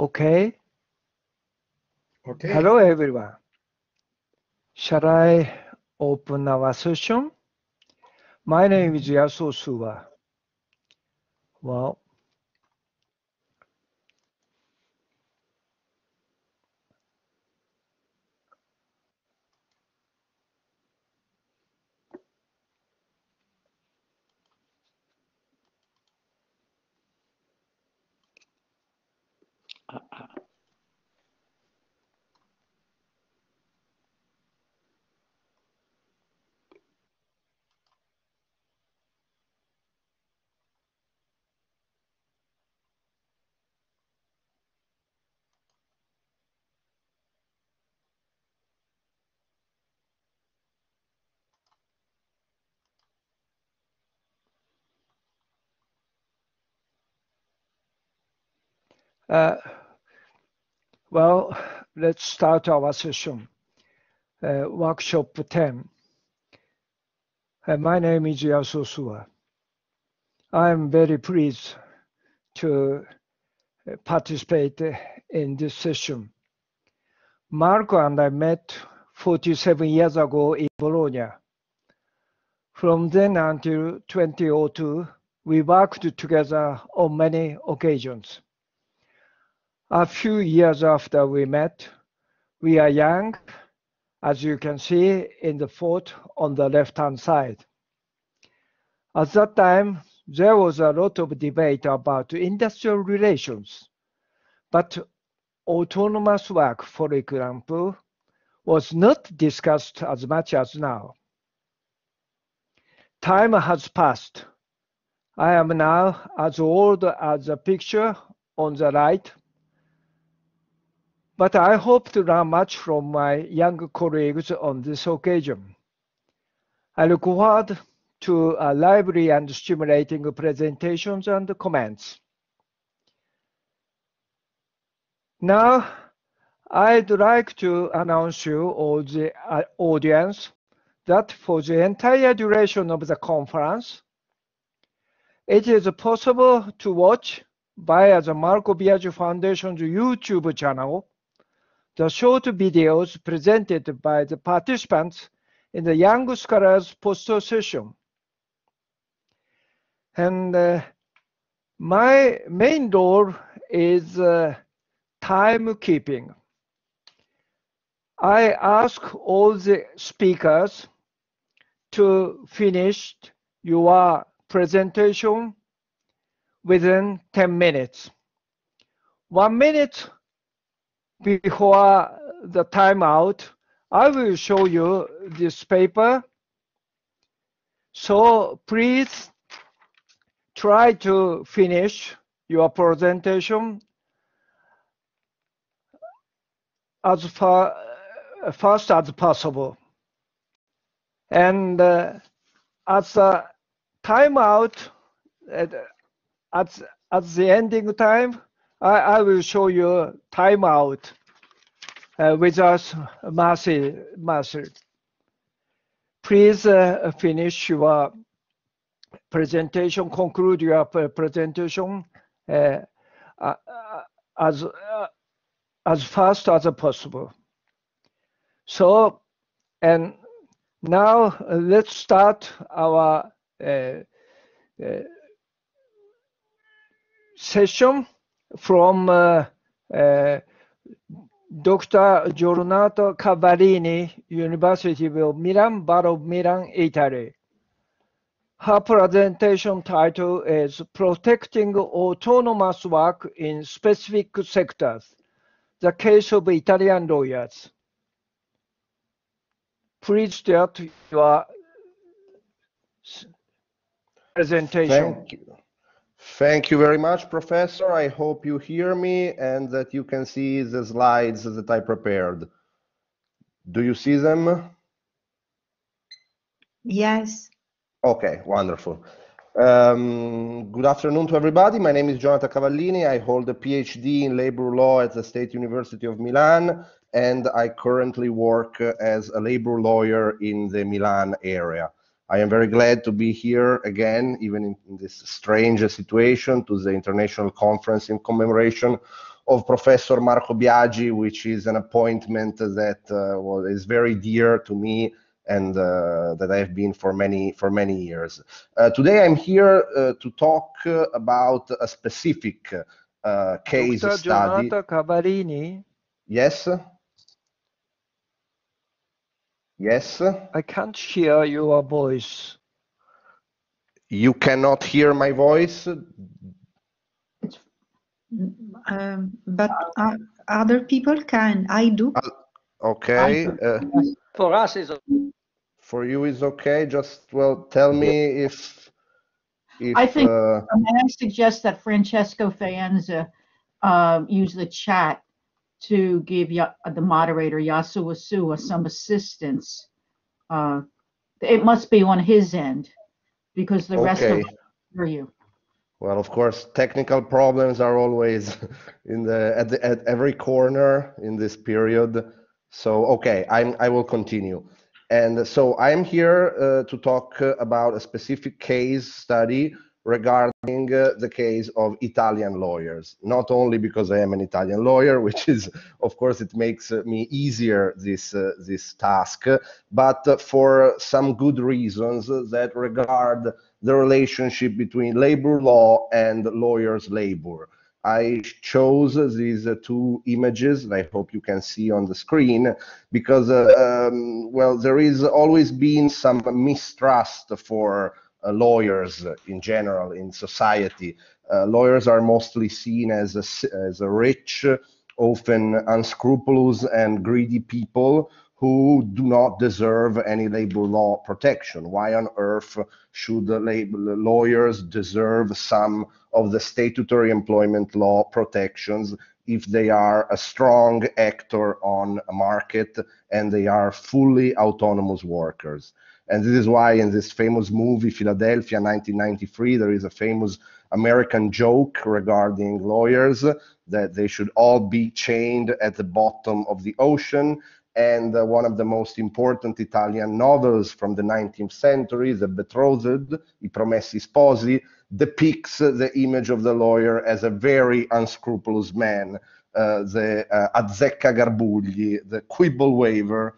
Okay. Okay. Hello, everyone. Shall I open our session? My name is Yasuo Suwa. Well, uh, well, let's start our session. Uh, workshop 10. Uh, my name is Yasuo Suwa. I am very pleased to uh, participate in this session. Marco and I met 47 years ago in Bologna. From then until 2002, we worked together on many occasions. A few years after we met, we are young, as you can see in the photo on the left-hand side. At that time, there was a lot of debate about industrial relations, but autonomous work, for example, was not discussed as much as now. Time has passed. I am now as old as the picture on the right, but I hope to learn much from my young colleagues on this occasion. I look forward to a lively and stimulating presentations and comments. Now, I'd like to announce you all the uh, audience that for the entire duration of the conference, it is possible to watch via the Marco Biagi Foundation's YouTube channel the short videos presented by the participants in the Young Scholars Poster session. And uh, my main role is uh, timekeeping. I ask all the speakers to finish your presentation within 10 minutes. One minute before the timeout, I will show you this paper. So please try to finish your presentation as far, fast as possible. And uh, as a timeout, at, at, at the ending time, I, I will show you timeout uh, with us, Marcy. Marcy. Please uh, finish your presentation, conclude your presentation uh, uh, as, uh, as fast as possible. So, and now let's start our session from uh, uh, Dr. Gionata Cavallini, University of Milan, Bar of Milan, Italy. Her presentation title is Protecting Autonomous Work in Specific Sectors, the Case of Italian Lawyers. Please start your presentation. Thank you. Thank you very much, Professor. I hope you hear me and that you can see the slides that I prepared. Do you see them? Yes. Okay, wonderful. Um, good afternoon to everybody. My name is Gionata Cavallini. I hold a PhD in labor law at the State University of Milan, and I currently work as a labor lawyer in the Milan area. I am very glad to be here again, even in, in, this strange situation, to the international conference in commemoration of Professor Marco Biagi, which is an appointment that uh, well, is very dear to me and uh, that I have been for many for many years. Uh, today I'm here uh, to talk uh, about a specific uh, case Dr. study. Gionata Cavallini, Yes. Yes. I can't hear your voice. You cannot hear my voice. Um, but uh, other people can. I do. Okay. Uh, For us is for you is okay. Just well, tell me if if I think- uh, May I suggest that Francesco Faenza uh, use the chat to give Ya- the moderator Yasuo Suwa some assistance? Uh, It must be on his end because the rest of Okay. hear you. Well, of course, technical problems are always in the at the at every corner in this period. So, okay, I'm I will continue. And so I'm here uh, to talk uh, about a specific case study regarding uh, the case of Italian lawyers. Not only because I am an Italian lawyer, which is, of course, it makes uh, me easier this uh, this task, but for some good reasons that regard the relationship between labor law and lawyers' labor. I chose these two images that I hope you can see on the screen because, uh, um, well, there is always been some mistrust for lawyers in general in society. Uh, lawyers are mostly seen as a, as a rich, often unscrupulous and greedy people who do not deserve any labor law protection. Why on earth should lawyers deserve some of the statutory employment law protections if they are a strong actor on a market and they are fully autonomous workers? And this is why in this famous movie, Philadelphia 1993, there is a famous American joke regarding lawyers that they should all be chained at the bottom of the ocean. And uh, one of the most important Italian novels from the 19th century, The Betrothed, I Promessi Sposi, depicts the image of the lawyer as a very unscrupulous man, uh, the uh, Azzecca Garbugli, the quibble weaver,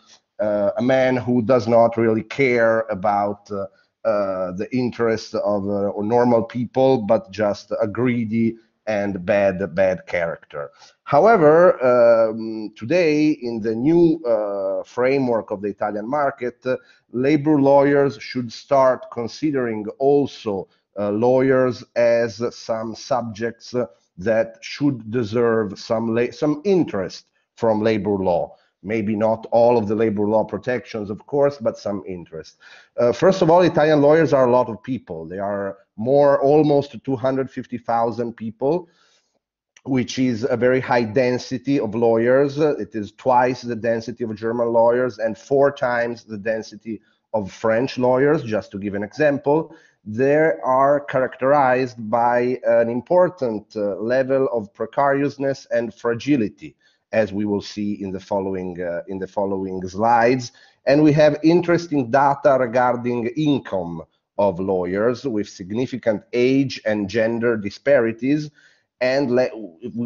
a man who does not really care about uh, uh, the interests of uh, normal people, but just a greedy and bad, bad character. However, um, today in the new uh, framework of the Italian market, uh, labor lawyers should start considering also uh, lawyers as some subjects uh, that should deserve some some interest from labor law. Maybe not all of the labor law protections, of course, but some interest. Uh, first of all, Italian lawyers are a lot of people. They are more, almost 250,000 people which is a very high density of lawyers. It is twice the density of German lawyers and four times the density of French lawyers, just to give an example. They are characterized by an important uh, level of precariousness and fragility, as we will see in the following uh, in the following slides. And we have interesting data regarding income of lawyers with significant age and gender disparities and let,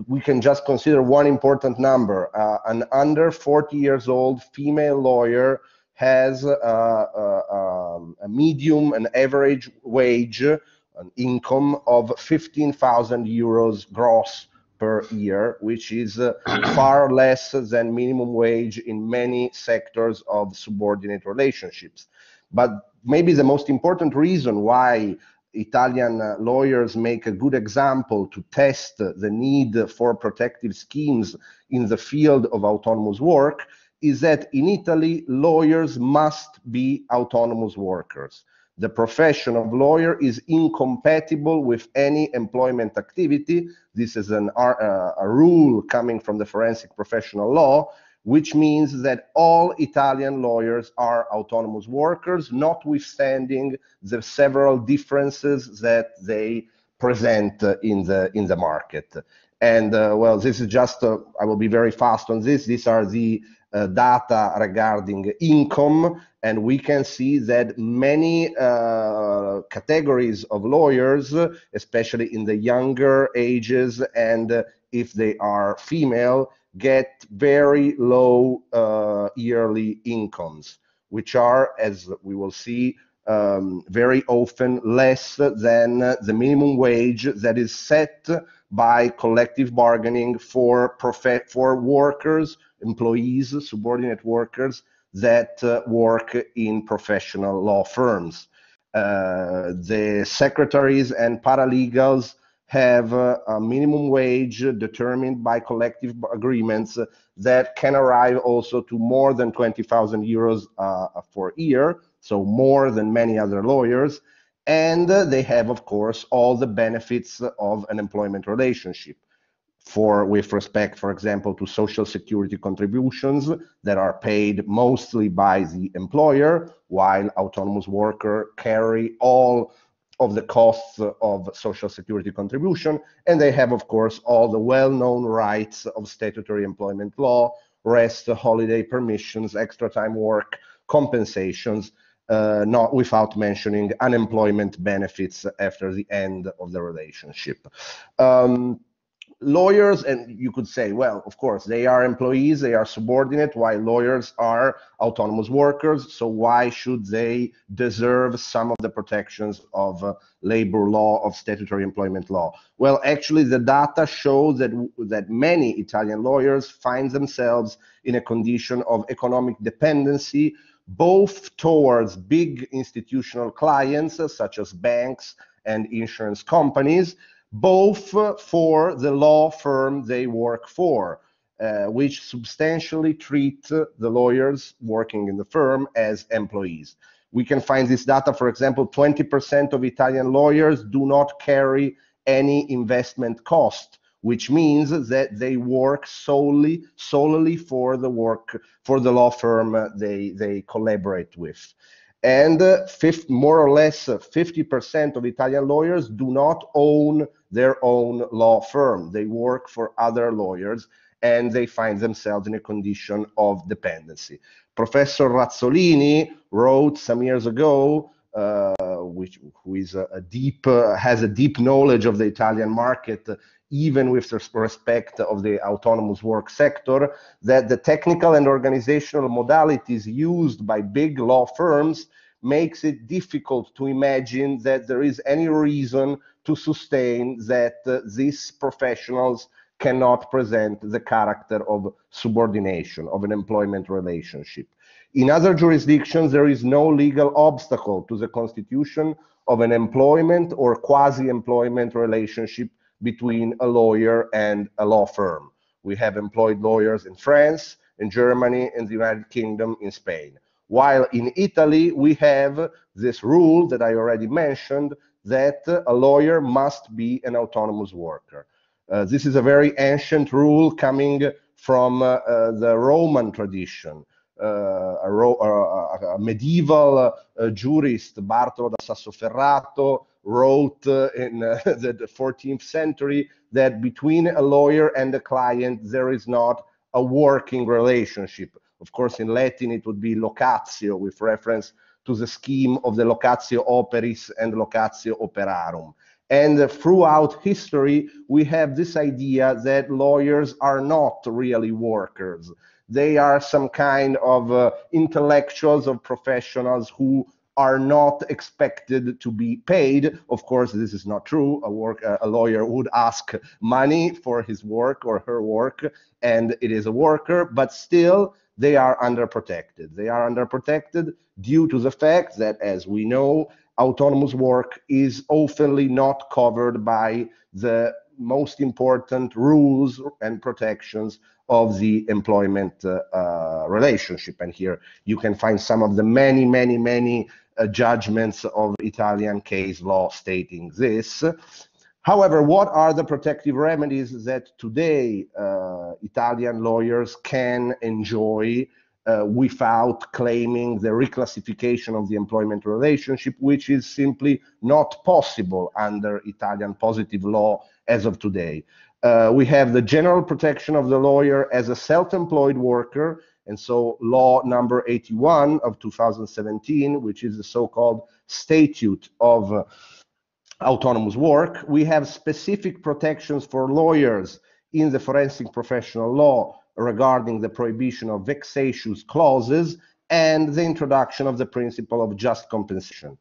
we can just consider one important number. Uh, an under 40 years old female lawyer has uh, uh, um, a medium, an average wage, an income of 15,000 euros gross per year, which is uh, far less than minimum wage in many sectors of subordinate relationships. But maybe the most important reason why Italian uh, lawyers make a good example to test the need for protective schemes in the field of autonomous work is that in Italy, lawyers must be autonomous workers. The profession of lawyer is incompatible with any employment activity. This is an, uh, a rule coming from the forensic professional law, which means that all Italian lawyers are autonomous workers, notwithstanding the several differences that they present uh, in the in the market. And uh, well, this is just uh, I will be very fast on this. These are the uh, data regarding income, and we can see that many uh, categories of lawyers, especially in the younger ages, and if they are female, get very low uh, yearly incomes, which are, as we will see, um, very often less than the minimum wage that is set by collective bargaining for for workers, employees, subordinate workers that uh, work in professional law firms. Uh, the secretaries and paralegals have uh, a minimum wage determined by collective agreements that can arrive also to more than 20,000 euros uh, for a year, so more than many other lawyers. And they have, of course, all the benefits of an employment relationship for with respect, for example, to social security contributions that are paid mostly by the employer, while autonomous worker carry all of the costs of social security contribution. And they have, of course, all the well-known rights of statutory employment law, rest, holiday permissions, extra time work, compensations, uh, not without mentioning unemployment benefits after the end of the relationship. Um, lawyers and you could say well of course they are employees they are subordinate while lawyers are autonomous workers. So why should they deserve some of the protections of uh, labor law of statutory employment law? Well actually the data shows that that many italian lawyers find themselves in a condition of economic dependency both towards big institutional clients such as banks and insurance companies both for the law firm they work for, uh, which substantially treat the lawyers working in the firm as employees. We can find this data, for example, 20% of Italian lawyers do not carry any investment cost, which means that they work solely solely for the work for the law firm they they collaborate with and uh, fifth, more or less 50% of Italian lawyers do not own their own law firm. They work for other lawyers and they find themselves in a condition of dependency. Professor Razzolini wrote some years ago, uh, which who is a, a deep uh, has a deep knowledge of the Italian market, uh, even with respect of the autonomous work sector, that the technical and organizational modalities used by big law firms makes it difficult to imagine that there is any reason to sustain that uh, these professionals cannot present the character of subordination of an employment relationship. In other jurisdictions, there is no legal obstacle to the constitution of an employment or quasi-employment relationship between a lawyer and a law firm. We have employed lawyers in France, in Germany, in the United Kingdom, in Spain. While in Italy, we have this rule that I already mentioned that a lawyer must be an autonomous worker. Uh, this is a very ancient rule coming from uh, uh, the Roman tradition. Uh, a, a, medieval uh, jurist, Bartolo da Sassoferrato, wrote in the 14th century that between a lawyer and a client, there is not a working relationship. Of course, in Latin, it would be locatio, with reference to the scheme of the locatio operis and locatio operarum. And throughout history, we have this idea that lawyers are not really workers. They are some kind of uh, intellectuals or professionals who are not expected to be paid. Of course, this is not true. A, work, a lawyer would ask money for his work or her work, and it is a worker, but still they are underprotected. They are underprotected due to the fact that, as we know, autonomous work is oftenly not covered by the most important rules and protections of the employment uh, uh, relationship. And here you can find some of the many, many, many uh, judgments of Italian case law stating this. However, what are the protective remedies that today uh, Italian lawyers can enjoy uh, without claiming the reclassification of the employment relationship, which is simply not possible under Italian positive law as of today? Uh, we have the general protection of the lawyer as a self-employed worker And so law number 81 of 2017, which is the so-called statute of uh, autonomous work, we have specific protections for lawyers in the forensic professional law regarding the prohibition of vexatious clauses and the introduction of the principle of just compensation.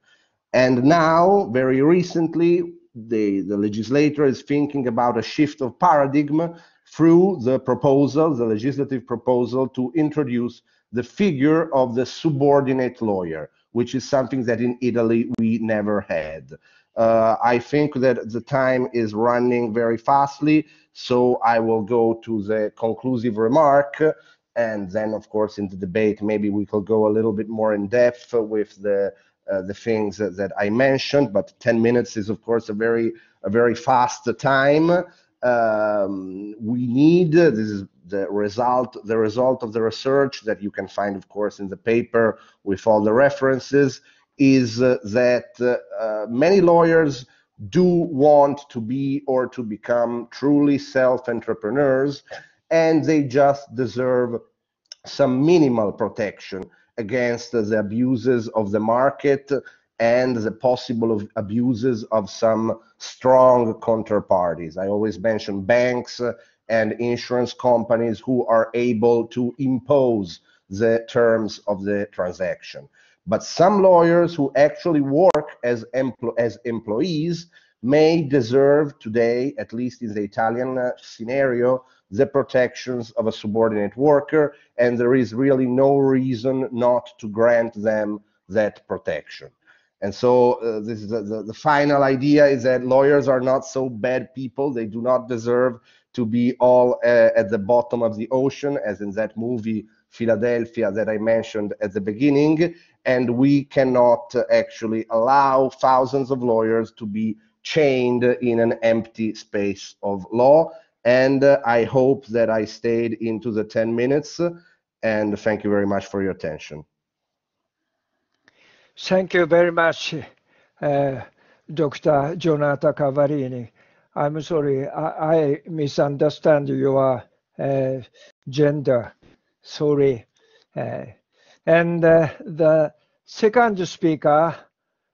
And now, very recently, the, the legislator is thinking about a shift of paradigm through the proposal, the legislative proposal to introduce the figure of the subordinate lawyer, which is something that in Italy we never had. Uh, I think that the time is running very fastly, so I will go to the conclusive remark. And then, of course, in the debate, maybe we could go a little bit more in depth with the uh, the things that, that, I mentioned. But 10 minutes is, of course, a very a very fast time. Um, we need this is the result the result of the research that you can find, of course, in the paper with all the references is uh, that uh, many lawyers do want to be or to become truly self-entrepreneurs and they just deserve some minimal protection against the abuses of the market and the possible abuses of some strong counterparties. I always mention banks and insurance companies who are able to impose the terms of the transaction. But some lawyers who actually work as, empl as employees may deserve today, at least in the Italian scenario, the protections of a subordinate worker, and there is really no reason not to grant them that protection. And so uh, this is the, the, the, final idea is that lawyers are not so bad people. They do not deserve to be all uh, at the bottom of the ocean, as in that movie Philadelphia that I mentioned at the beginning and we cannot actually allow thousands of lawyers to be chained in an empty space of law. And uh, I hope that I stayed into the 10 minutes. And thank you very much for your attention. Thank you very much, uh, Dr. Gionata Cavallini. I'm sorry, I, I misunderstand your uh, gender. Sorry. Uh, and uh, the second speaker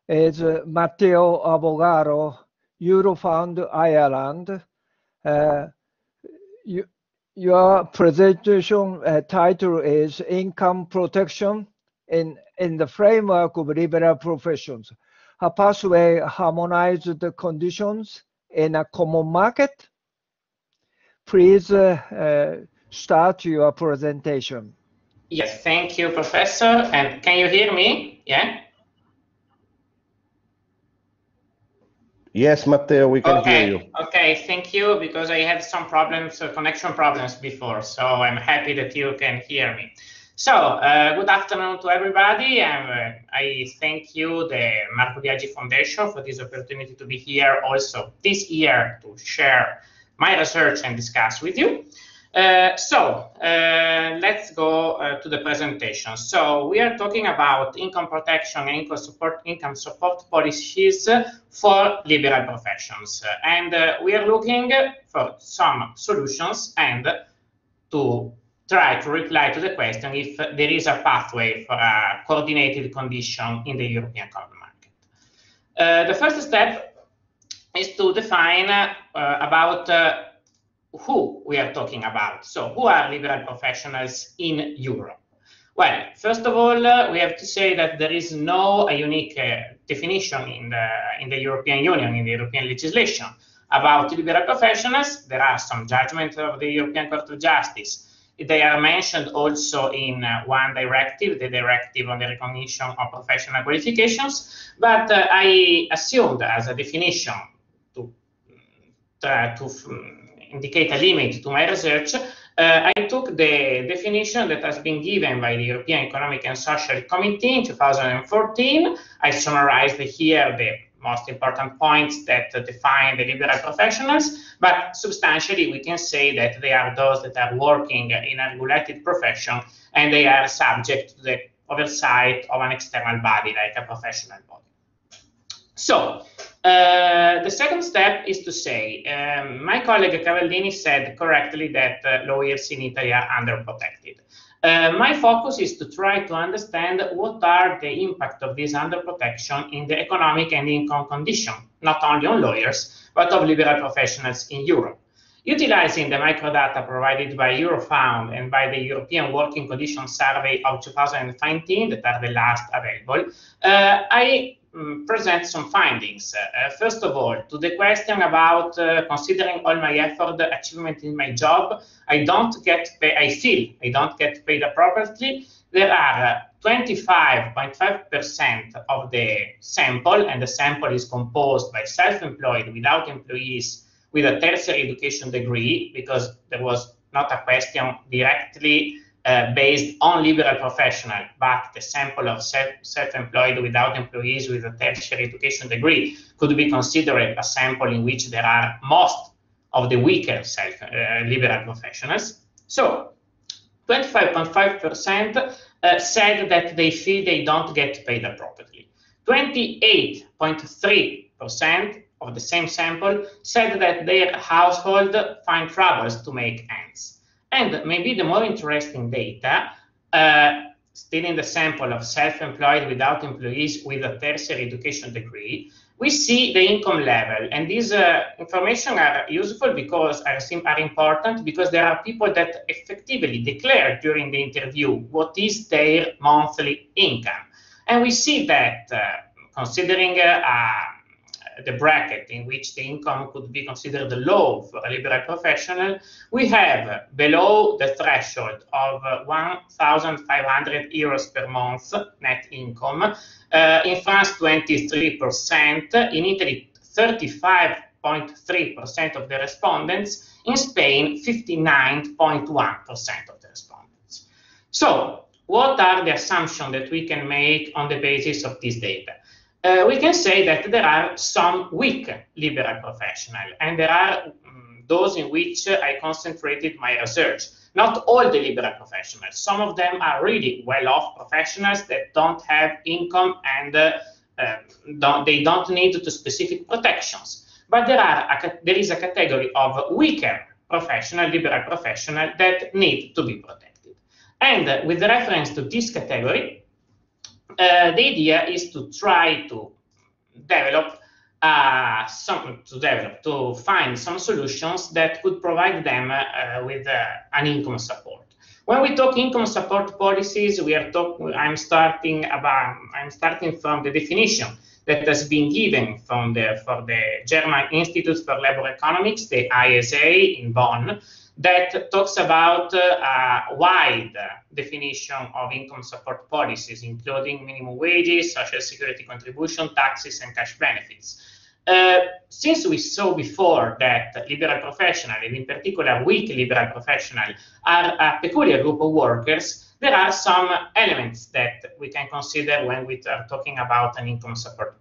is Matteo Avogaro, Eurofound Ireland. Uh, you, your presentation uh, title is Income Protection in, in the Framework of Liberal Professions. A pathway harmonized the conditions in a common market. Please uh, uh, start your presentation. Yes, thank you, Professor. And can you hear me? Yeah? Yes, Matteo, we can okay. hear you. Okay, thank you, because I had some problems, uh, connection problems before, so I'm happy that you can hear me. So, uh, good afternoon to everybody, and uh, I thank you, the Marco Biagi Foundation, for this opportunity to be here also this year to share my research and discuss with you. Uh, so uh, let's go uh, to the presentation. So we are talking about income protection and income support, income support policies for liberal professions. And uh, we are looking for some solutions and to try to reply to the question if there is a pathway for a coordinated condition in the European common market. Uh, the first step is to define about who we are talking about. So who are liberal professionals in Europe? Well, first of all, uh, we have to say that there is no a unique uh, definition in the, in the European Union, in the European legislation about liberal professionals. There are some judgments of the European Court of Justice. They are mentioned also in uh, one directive, the directive on the recognition of professional qualifications. But uh, I assumed as a definition to, uh, to indicate a limit to my research, uh, I took the definition that has been given by the European Economic and Social Committee in 2014. I summarized here the most important points that define the liberal professionals, but substantially we can say that they are those that are working in a regulated profession and they are subject to the oversight of an external body like a professional body. So, uh, the second step is to say, um, my colleague Cavallini said correctly that uh, lawyers in Italy are underprotected. Uh, my focus is to try to understand what are the impact of this underprotection in the economic and income condition, not only on lawyers, but of liberal professionals in Europe. Utilizing the microdata provided by Eurofound and by the European Working Conditions Survey of 2019, that are the last available, uh, I um, present some findings. Uh, first of all, to the question about uh, considering all my effort achievement in my job, I don't get paid, I feel I don't get paid appropriately. There are 25.5% of the sample, and the sample is composed by self-employed without employees with a tertiary education degree, because there was not a question directly uh, based on liberal professional, but the sample of self-employed without employees with a tertiary education degree could be considered a sample in which there are most of the weaker self uh, liberal professionals. So 25.5% uh, said that they feel they don't get paid appropriately. 28.3% of the same sample said that their household find troubles to make ends. And maybe the more interesting data, uh, still in the sample of self-employed without employees with a tertiary education degree, we see the income level. And these uh, information are useful because I are, are important because there are people that effectively declare during the interview what is their monthly income. And we see that uh, considering uh, the bracket in which the income could be considered low for a liberal professional, we have below the threshold of 1,500 euros per month net income. Uh, in France, 23%. In Italy, 35.3% of the respondents. In Spain, 59.1% of the respondents. So, what are the assumptions that we can make on the basis of this data? Uh, we can say that there are some weak liberal professionals, and there are um, those in which I concentrated my research. Not all the liberal professionals. Some of them are really well-off professionals that don't have income and uh, uh, don't, they don't need to specific protections. But there, are a, there is a category of weaker professional, liberal professional that need to be protected. And with reference to this category, uh, the idea is to try to develop uh, some to develop to find some solutions that could provide them uh, with uh, an income support. When we talk income support policies, we are talking. I'm starting about. I'm starting from the definition that has been given from the for the German Institute for Labor Economics, the IZA in Bonn, that talks about uh, a wide definition of income support policies, including minimum wages, social security contribution, taxes, and cash benefits. Uh, since we saw before that liberal professionals, and in particular weak liberal professionals, are a peculiar group of workers, there are some elements that we can consider when we are talking about an income support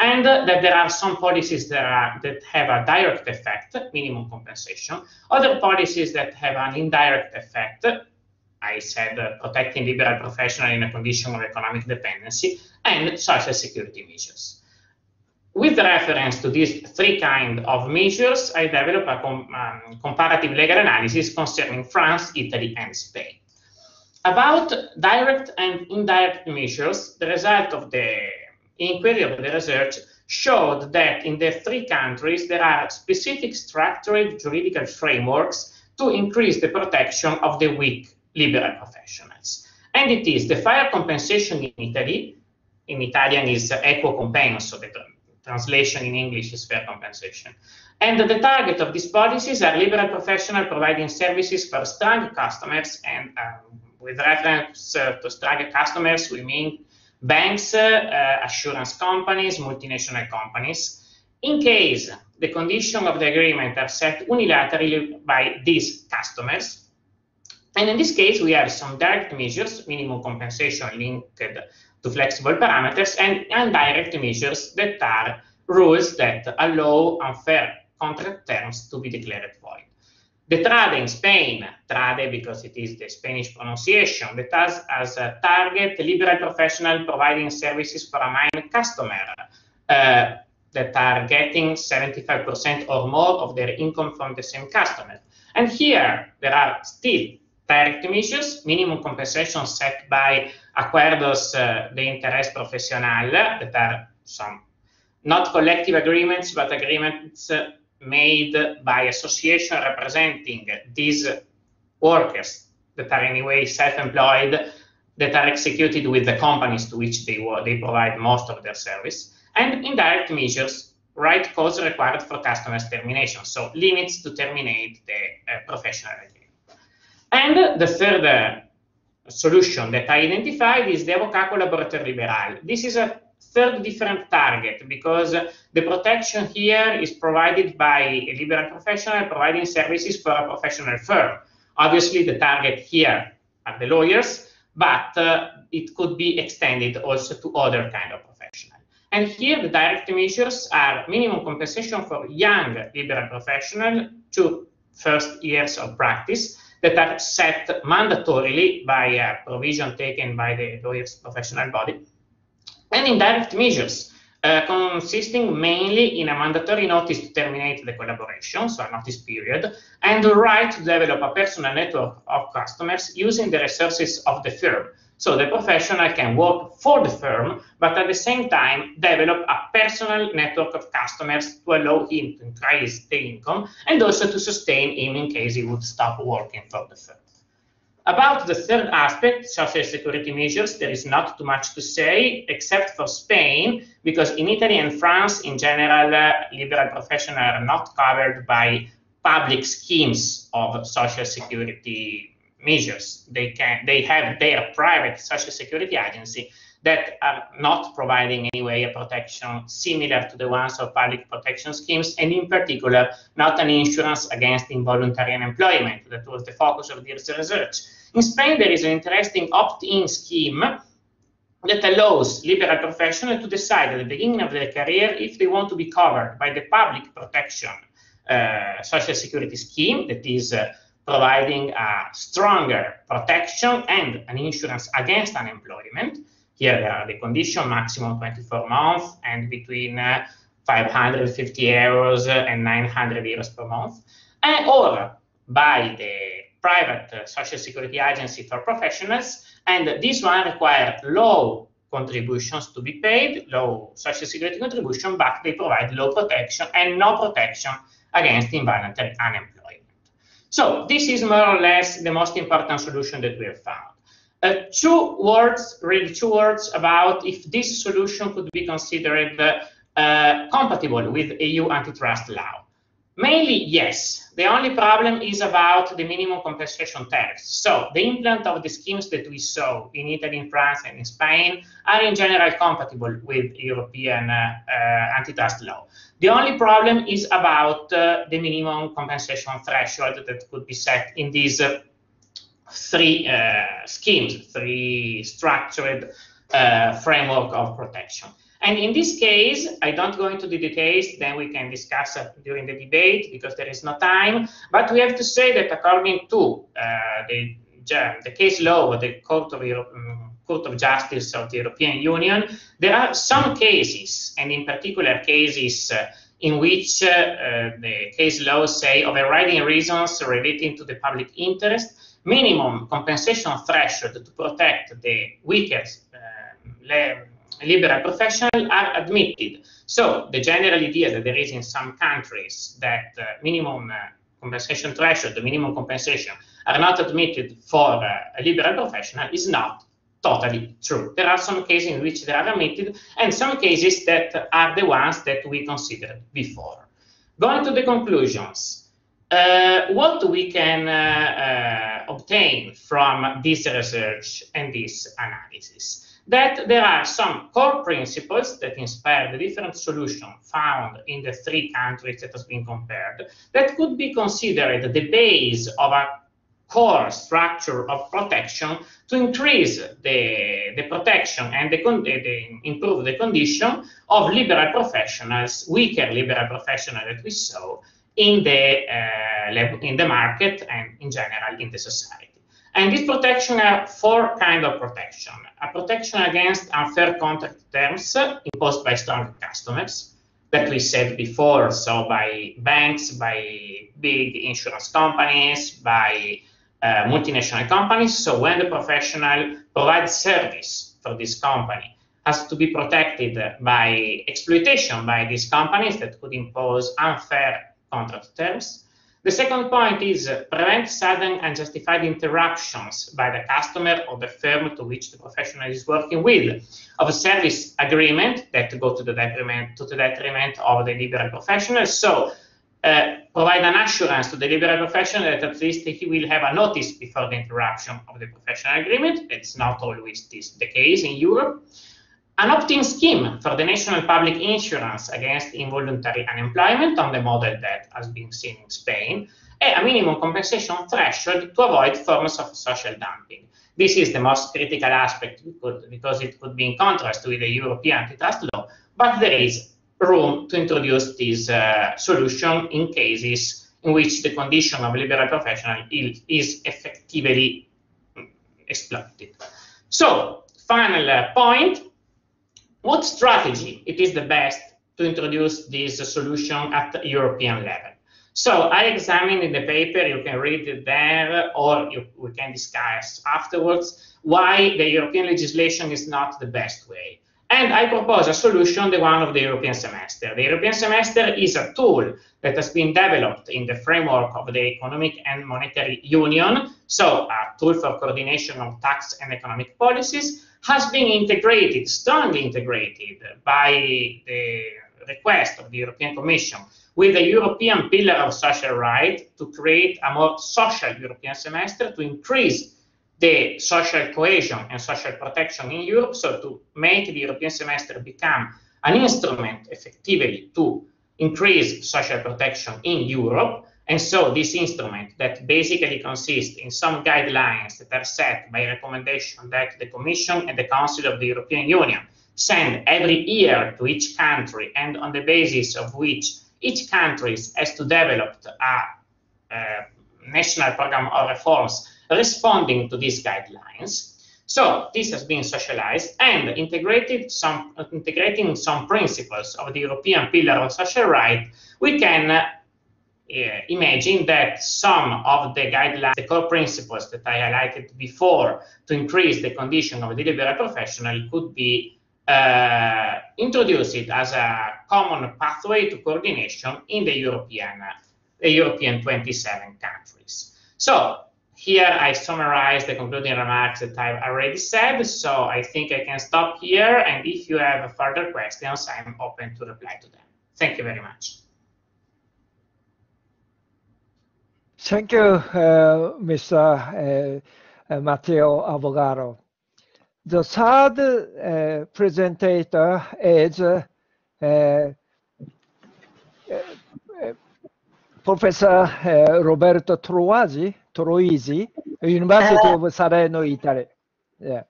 and that there are some policies that, are, that have a direct effect, minimum compensation, other policies that have an indirect effect, I said uh, protecting liberal professional in a condition of economic dependency, and social security measures. With reference to these three kinds of measures, I developed a com um, comparative legal analysis concerning France, Italy, and Spain. About direct and indirect measures, the result of the inquiry of the research showed that in the three countries there are specific structured juridical frameworks to increase the protection of the weak liberal professionals. And it is the fire compensation in Italy, in Italian is equo compenso, so the translation in English is fair compensation. And the target of these policies are liberal professionals providing services for strong customers, and um, with reference uh, to strong customers, we mean banks, uh, assurance companies, multinational companies. In case the conditions of the agreement are set unilaterally by these customers, and in this case, we have some direct measures, minimum compensation linked to flexible parameters, and indirect measures that are rules that allow unfair contract terms to be declared void. The TRADE in Spain, TRADE because it is the Spanish pronunciation, that has as a target liberal professional providing services for a main customer uh, that are getting 75% or more of their income from the same customer. And here there are still direct measures, minimum compensation set by acuerdos uh, de interés profesional, that are some not collective agreements, but agreements uh, made by association representing these workers that are anyway self-employed, that are executed with the companies to which they, they provide most of their service, and indirect measures, right cause required for customers termination, so limits to terminate the uh, professional agreement. And the third uh, solution that I identified is the avocat collaborateur libéral. This is a third different target because the protection here is provided by a liberal professional providing services for a professional firm. Obviously, the target here are the lawyers, but uh, it could be extended also to other kind of professional. And here the direct measures are minimum compensation for young liberal professional to first years of practice that are set mandatorily by a provision taken by the lawyer's professional body, and indirect measures uh, consisting mainly in a mandatory notice to terminate the collaboration, so a notice period, and the right to develop a personal network of customers using the resources of the firm. So the professional can work for the firm, but at the same time develop a personal network of customers to allow him to increase the income and also to sustain him in case he would stop working for the firm. About the third aspect, social security measures, there is not too much to say, except for Spain, because in Italy and France, in general, uh, liberal professionals are not covered by public schemes of social security measures. They can they have their private social security agency that are not providing anyway a protection similar to the ones of public protection schemes, and in particular, not an insurance against involuntary unemployment. That was the focus of this research. In Spain, there is an interesting opt-in scheme that allows liberal professionals to decide at the beginning of their career if they want to be covered by the public protection uh, social security scheme that is uh, providing a stronger protection and an insurance against unemployment. Here there are the condition maximum 24 months and between uh, 550 euros and 900 euros per month, and, or by the private social security agency for professionals, and this one requires low contributions to be paid, low social security contribution, but they provide low protection and no protection against involuntary unemployment. So this is more or less the most important solution that we have found. Uh, two words, really two words about if this solution could be considered uh, compatible with EU antitrust law. Mainly, yes. The only problem is about the minimum compensation tariffs. So the implant of the schemes that we saw in Italy, in France, and in Spain are in general compatible with European uh, uh, antitrust law. The only problem is about uh, the minimum compensation threshold that could be set in these uh, three uh, schemes, three structured uh, framework of protection. And in this case, I don't go into the details, then we can discuss during the debate because there is no time. But we have to say that according to uh, the, the case law of the Court of, Europe, um, Court of Justice of the European Union, there are some cases, and in particular cases uh, in which uh, uh the case law say overriding reasons relating to the public interest, minimum compensation threshold to protect the weakest uh, liberal professionals are admitted. So the general idea that there is in some countries that uh, minimum uh, compensation threshold, the minimum compensation, are not admitted for uh, a liberal professional is not totally true. There are some cases in which they are admitted and some cases that are the ones that we considered before. Going to the conclusions. Uh, what we can uh, uh, obtain from this research and this analysis that there are some core principles that inspire the different solutions found in the three countries that has been compared that could be considered the base of a core structure of protection to increase the, the protection and the, the, improve the condition of liberal professionals, weaker liberal professionals that we saw in the, uh, in the market and in general in the society. And this protection are four kind of protection. A protection against unfair contract terms imposed by strong customers that we said before, so by banks, by big insurance companies, by uh, multinational companies. So when the professional provides service for this company, has to be protected by exploitation by these companies that could impose unfair contract terms. The second point is uh, prevent sudden unjustified interruptions by the customer or the firm to which the professional is working with of a service agreement that go to the detriment to the detriment of the liberal professional. So uh, provide an assurance to the liberal professional that at least he will have a notice before the interruption of the professional agreement. It's not always this, the case in Europe an opt-in scheme for the national public insurance against involuntary unemployment on the model that has been seen in Spain, and a minimum compensation threshold to avoid forms of social dumping. This is the most critical aspect because it could be in contrast with the European antitrust law, but there is room to introduce this uh, solution in cases in which the condition of liberal professional is, effectively exploited. So, final uh, point, what strategy it is the best to introduce this solution at the European level. So I examined in the paper, you can read it there, or you, we can discuss afterwards, why the European legislation is not the best way. And I propose a solution, the one of the European semester. The European semester is a tool that has been developed in the framework of the Economic and Monetary Union, so a tool for coordination of tax and economic policies, has been integrated, strongly integrated by the request of the European Commission with the European Pillar of Social Rights to create a more social European semester to increase the social cohesion and social protection in Europe, so to make the European semester become an instrument effectively to increase social protection in Europe, and so this instrument that basically consists in some guidelines that are set by recommendation that the Commission and the Council of the European Union send every year to each country and on the basis of which each country has to develop a, a national program of reforms responding to these guidelines. So this has been socialized and integrated some, integrating some principles of the European Pillar of Social Rights, we can uh, imagine that some of the guidelines, the core principles that I highlighted before to increase the condition of the liberal professional could be uh, introduced as a common pathway to coordination in the European, the European 27 countries. So here I summarize the concluding remarks that I've already said, so I think I can stop here, and if you have further questions, I'm open to reply to them. Thank you very much. Thank you, uh, Mr. Uh, Matteo Avogaro. The third uh, presenter is uh, uh, Professor Roberto Troisi, Troisi, University of Salerno, Italy. Yeah.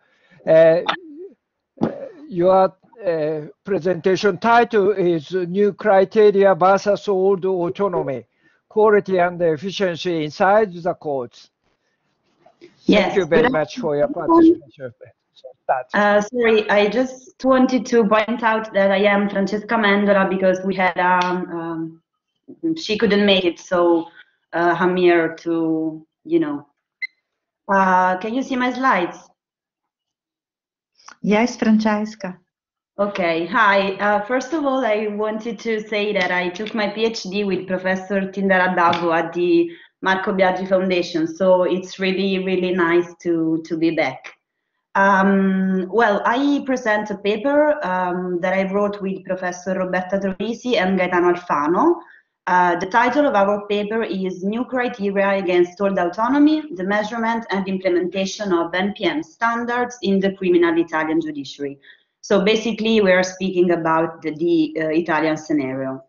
your presentation title is New Criteria versus Old Autonomy quality and the efficiency inside the courts. Yes. Thank you very much for your participation. Uh, sorry, I just wanted to point out that I am Francesca Amendola because we had um, um, she couldn't make it, so uh, I'm here to you know. Uh, can you see my slides? Yes, Francesca. Okay, hi. Uh, first of all, I wanted to say that I took my PhD with Professor Tindara Addabbo at the Marco Biagi Foundation, so it's really, really nice to, to be back. Um, well, I present a paper um, that I wrote with Professor Roberta Troisi and Gaetano Alfano. Uh, the title of our paper is New Criteria Against Old Autonomy, the Measurement and Implementation of NPM Standards in the Criminal Italian Judiciary. So basically, we are speaking about the, the uh, Italian scenario.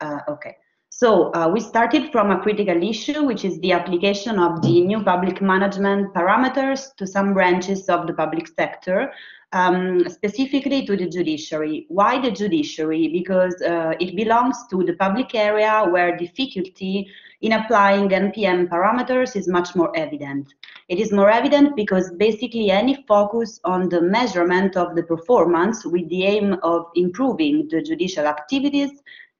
Uh, okay. So uh, we started from a critical issue, which is the application of the new public management parameters to some branches of the public sector, um, specifically to the judiciary. Why the judiciary? Because uh, it belongs to the public area where difficulty in applying NPM parameters is much more evident. It is more evident because basically any focus on the measurement of the performance with the aim of improving the judicial activities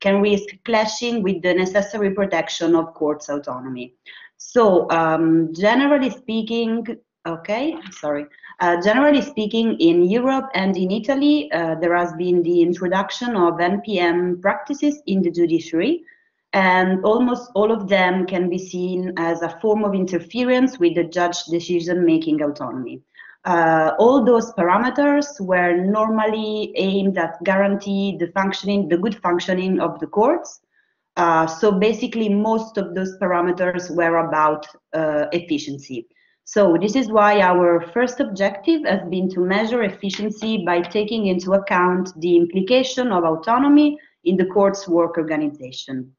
can risk clashing with the necessary protection of courts' autonomy. So um, generally speaking, okay, sorry. Uh, generally speaking, in Europe and in Italy, uh, there has been the introduction of NPM practices in the judiciary, and almost all of them can be seen as a form of interference with the judge decision-making autonomy. Uh, all those parameters were normally aimed at guarantee the functioning, the good functioning of the courts. Uh, so basically, most of those parameters were about uh, efficiency. So this is why our first objective has been to measure efficiency by taking into account the implication of autonomy in the court's work organization.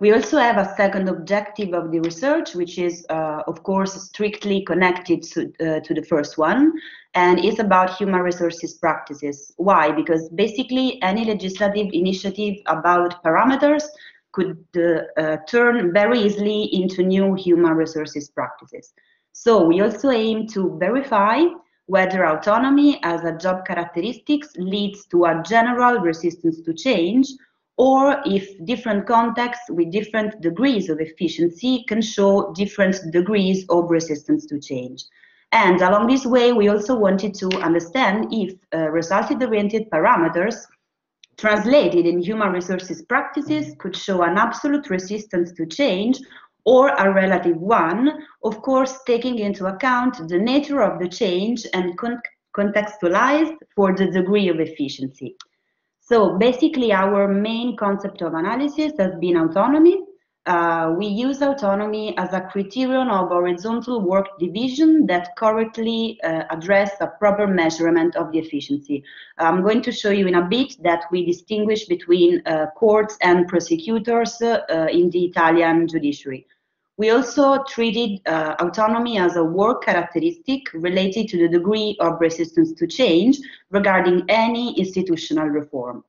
We also have a second objective of the research, which is, uh, of course, strictly connected to, uh, to the first one, and is about human resources practices. Why? Because basically any legislative initiative about parameters could uh, uh turn very easily into new human resources practices. So we also aim to verify whether autonomy as a job characteristics leads to a general resistance to change or if different contexts with different degrees of efficiency can show different degrees of resistance to change. And along this way, we also wanted to understand if uh, result-oriented parameters translated in human resources practices could show an absolute resistance to change or a relative one, of course, taking into account the nature of the change and con contextualized for the degree of efficiency. So basically our main concept of analysis has been autonomy. Uh, we use autonomy as a criterion of horizontal work division that correctly uh, address a proper measurement of the efficiency. I'm going to show you in a bit that we distinguish between uh, courts and prosecutors uh, in the Italian judiciary. We also treated uh, autonomy as a work characteristic related to the degree of resistance to change regarding any institutional reform.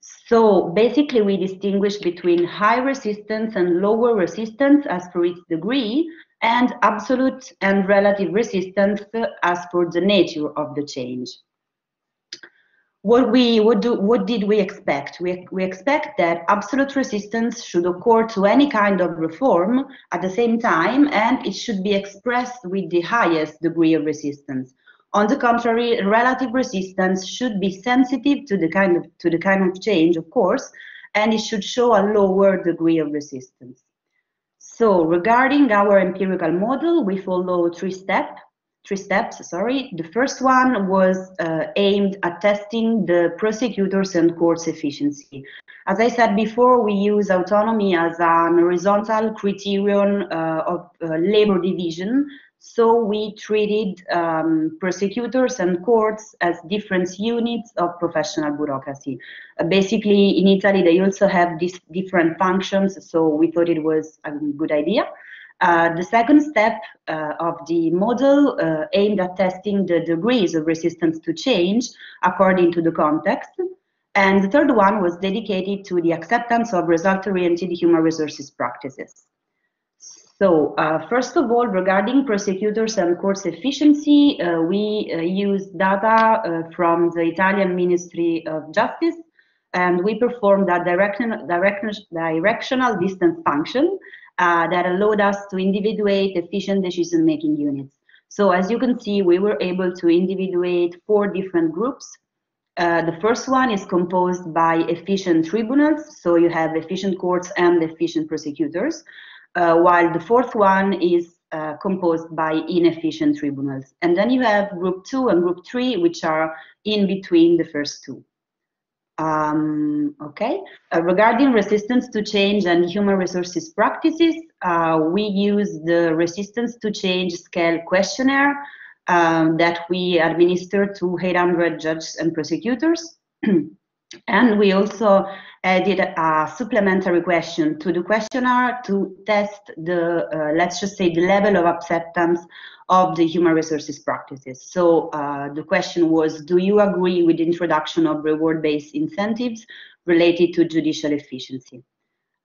So basically, we distinguish between high resistance and lower resistance as per its degree, and absolute and relative resistance as per the nature of the change what we what do what did we expect? We, we expect that absolute resistance should occur to any kind of reform at the same time and it should be expressed with the highest degree of resistance. On the contrary relative resistance should be sensitive to the kind of to the kind of change of course and it should show a lower degree of resistance. So regarding our empirical model we follow three steps three steps, sorry. The first one was uh, aimed at testing the prosecutors and courts efficiency. As I said before, we use autonomy as an horizontal criterion uh, of uh, labor division. So we treated um, prosecutors and courts as different units of professional bureaucracy. Uh, basically, in Italy, they also have these different functions, so we thought it was a good idea. Uh, the second step uh, of the model uh, aimed at testing the degrees of resistance to change according to the context. And the third one was dedicated to the acceptance of result-oriented human resources practices. So uh, first of all, regarding prosecutors and courts efficiency, uh, we use data from the Italian Ministry of Justice, and we performed a direction, direction, directional distance function uh, that allowed us to individuate efficient decision-making units. So as you can see, we were able to individuate four different groups. Uh, the first one is composed by efficient tribunals, so you have efficient courts and efficient prosecutors, uh, while the fourth one is uh, composed by inefficient tribunals. And then you have group two and group three, which are in between the first two. Um, okay, uh, regarding resistance to change and human resources practices, uh, we use the resistance to change scale questionnaire um, that we administer to 800 judges and prosecutors. and we also added a supplementary question to the questionnaire to test the, uh, let's just say, the level of acceptance of the human resources practices. So uh, the question was, do you agree with the introduction of reward-based incentives related to judicial efficiency?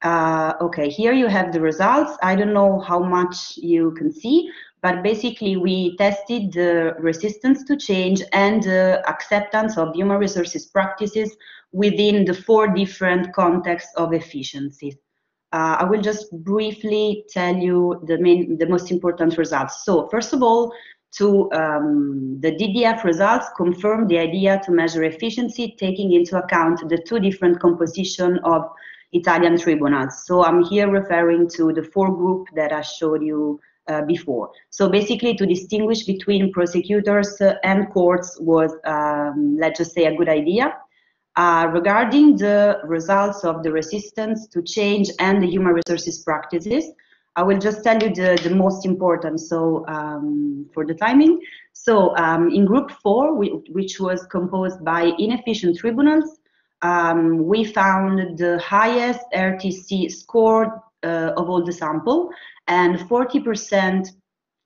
Uh, okay, here you have the results. I don't know how much you can see, but basically we tested the resistance to change and the acceptance of human resources practices within the four different contexts of efficiency. Uh, I will just briefly tell you the main, the most important results. So first of all, to um, the DDF results confirm the idea to measure efficiency, taking into account the two different composition of Italian tribunals. So I'm here referring to the four group that I showed you uh, before. So basically to distinguish between prosecutors and courts was, um, let's just say, a good idea. Uh, regarding the results of the resistance to change and the human resources practices, I will just tell you the, the most important, so um, for the timing. So um, in group four, we, which was composed by inefficient tribunals, um, we found the highest RTC score uh, of all the sample, and 40%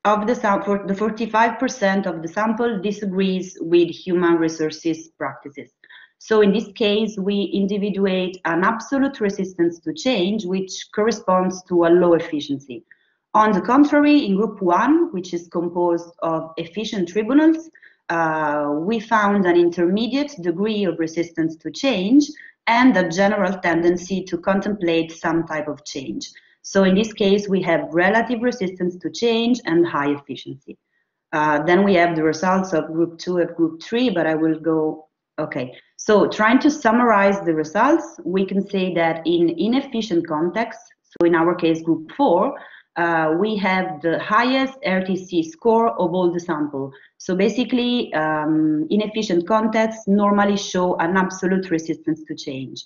of the sample, the 45% of the sample disagrees with human resources practices. So in this case, we individuate an absolute resistance to change, which corresponds to a low efficiency. On the contrary, in group one, which is composed of efficient tribunals, uh, we found an intermediate degree of resistance to change and a general tendency to contemplate some type of change. So in this case, we have relative resistance to change and high efficiency. Uh, then we have the results of group two and group three, but I will go, okay. So trying to summarize the results, we can say that in inefficient contexts, so in our case, group four, uh, we have the highest RTC score of all the sample. So basically, um, inefficient contexts normally show an absolute resistance to change.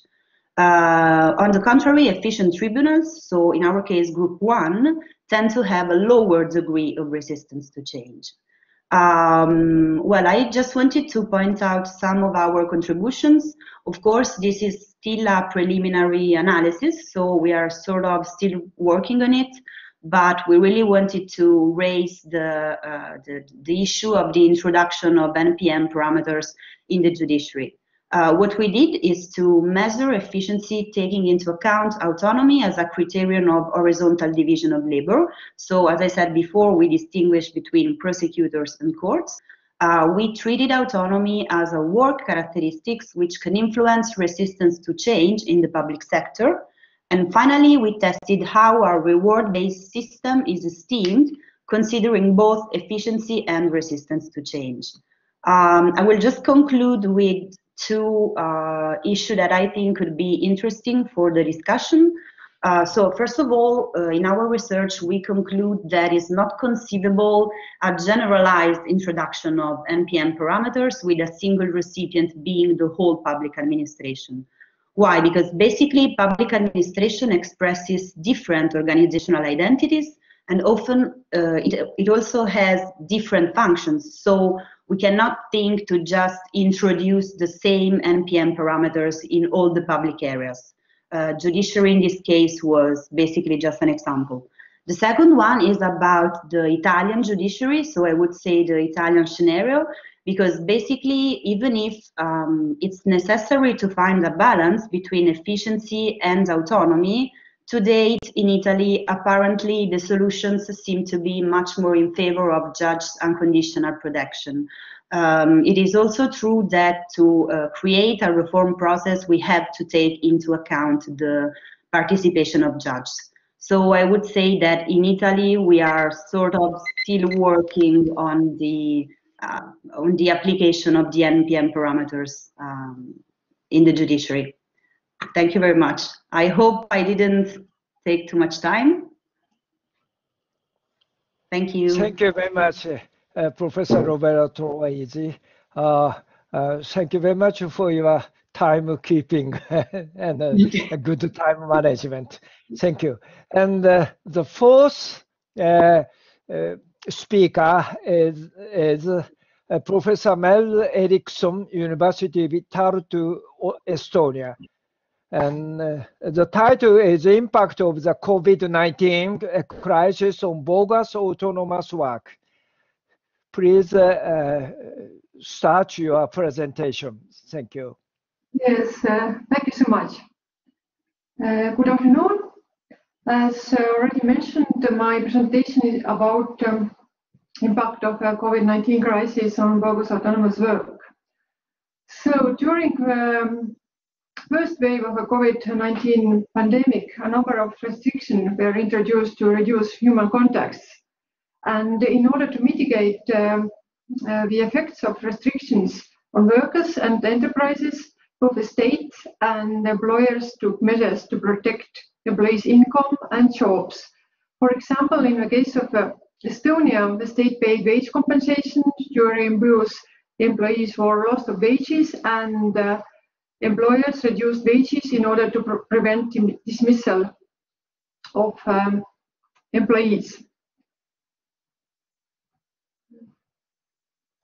Uh, on the contrary, efficient tribunals, so in our case, group one, tend to have a lower degree of resistance to change. Um, well, I just wanted to point out some of our contributions. Of course, this is still a preliminary analysis, so we are sort of still working on it, but we really wanted to raise the, uh, the, the, issue of the introduction of NPM parameters in the judiciary. Uh, what we did is to measure efficiency taking into account autonomy as a criterion of horizontal division of labor. So as I said before, we distinguish between prosecutors and courts. Uh, we treated autonomy as a work characteristics which can influence resistance to change in the public sector. And finally, we tested how our reward-based system is esteemed, considering both efficiency and resistance to change. Um, I will just conclude with two uh, issues that I think could be interesting for the discussion. Uh, so first of all, uh, in our research, we conclude that it's not conceivable a generalized introduction of NPM parameters with a single recipient being the whole public administration. Why? Because basically public administration expresses different organizational identities and often uh, it, it also has different functions. So we cannot think to just introduce the same NPM parameters in all the public areas. Uh, judiciary in this case was basically just an example. The second one is about the Italian judiciary, so I would say the Italian scenario, because basically, even if um, it's necessary to find a balance between efficiency and autonomy, to date, in Italy, apparently the solutions seem to be much more in favor of judges' unconditional protection. Um, it is also true that to uh, create a reform process, we have to take into account the participation of judges. So I would say that in Italy, we are sort of still working on the uh, on the application of the NPM parameters um, in the judiciary. Thank you very much. I hope I didn't take too much time. Thank you. Thank you very much, uh, Professor Roberto Troisi. Uh, uh, thank you very much for your timekeeping and uh, a good time management. Thank you. And uh, the fourth uh, speaker is, is Professor Merle Erikson, University of Tartu, Estonia. And uh, the title is Impact of the COVID-19 Crisis on Bogus Autonomous Work. Please uh, uh, start your presentation. Thank you. Yes, uh, thank you so much. Uh, good afternoon. As already mentioned, my presentation is about um, impact of the COVID-19 crisis on bogus autonomous work. So during um, first wave of the COVID-19 pandemic, a number of restrictions were introduced to reduce human contacts. And in order to mitigate um, uh, the effects of restrictions on workers and enterprises, both the state and employers took measures to protect employees' income and jobs. For example, in the case of uh, Estonia, the state paid wage compensation during reimburse employees for loss of wages and uh, employers reduced wages in order to pre prevent dismissal of um, employees.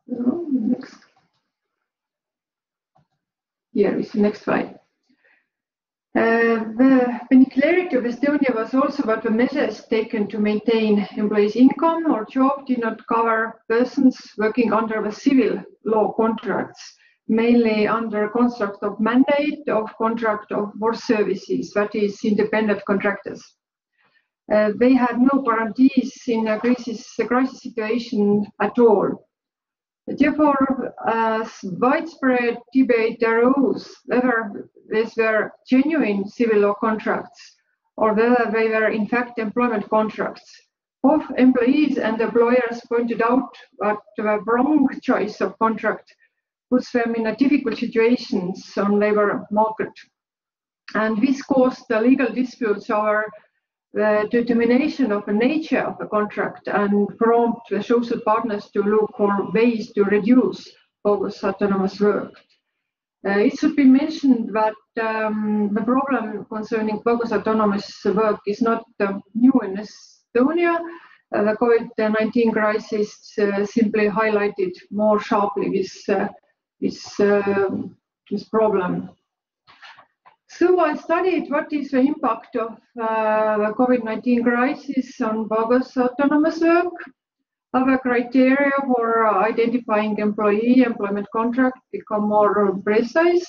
next. Here is the next slide. Uh, the peculiarity of Estonia was also that the measures taken to maintain employees' income or job did not cover persons working under the civil law contracts, mainly under construct of mandate of contract of for services, that is independent contractors. Uh, they had no guarantees in a crisis, a crisis situation at all. Therefore, as widespread debate arose whether these were genuine civil law contracts or whether they were in fact employment contracts. Both employees and employers pointed out that the wrong choice of contract puts them in a difficult situations on labor market. And this caused the legal disputes over the determination of the nature of the contract and prompt the social partners to look for ways to reduce bogus autonomous work. Uh, it should be mentioned that um, the problem concerning bogus autonomous work is not uh, new in Estonia. Uh, the COVID-19 crisis uh, simply highlighted more sharply this, uh, this, um, this problem. So I studied what is the impact of uh, the COVID-19 crisis on bogus autonomous work. Our criteria for identifying employee employment contract become more precise,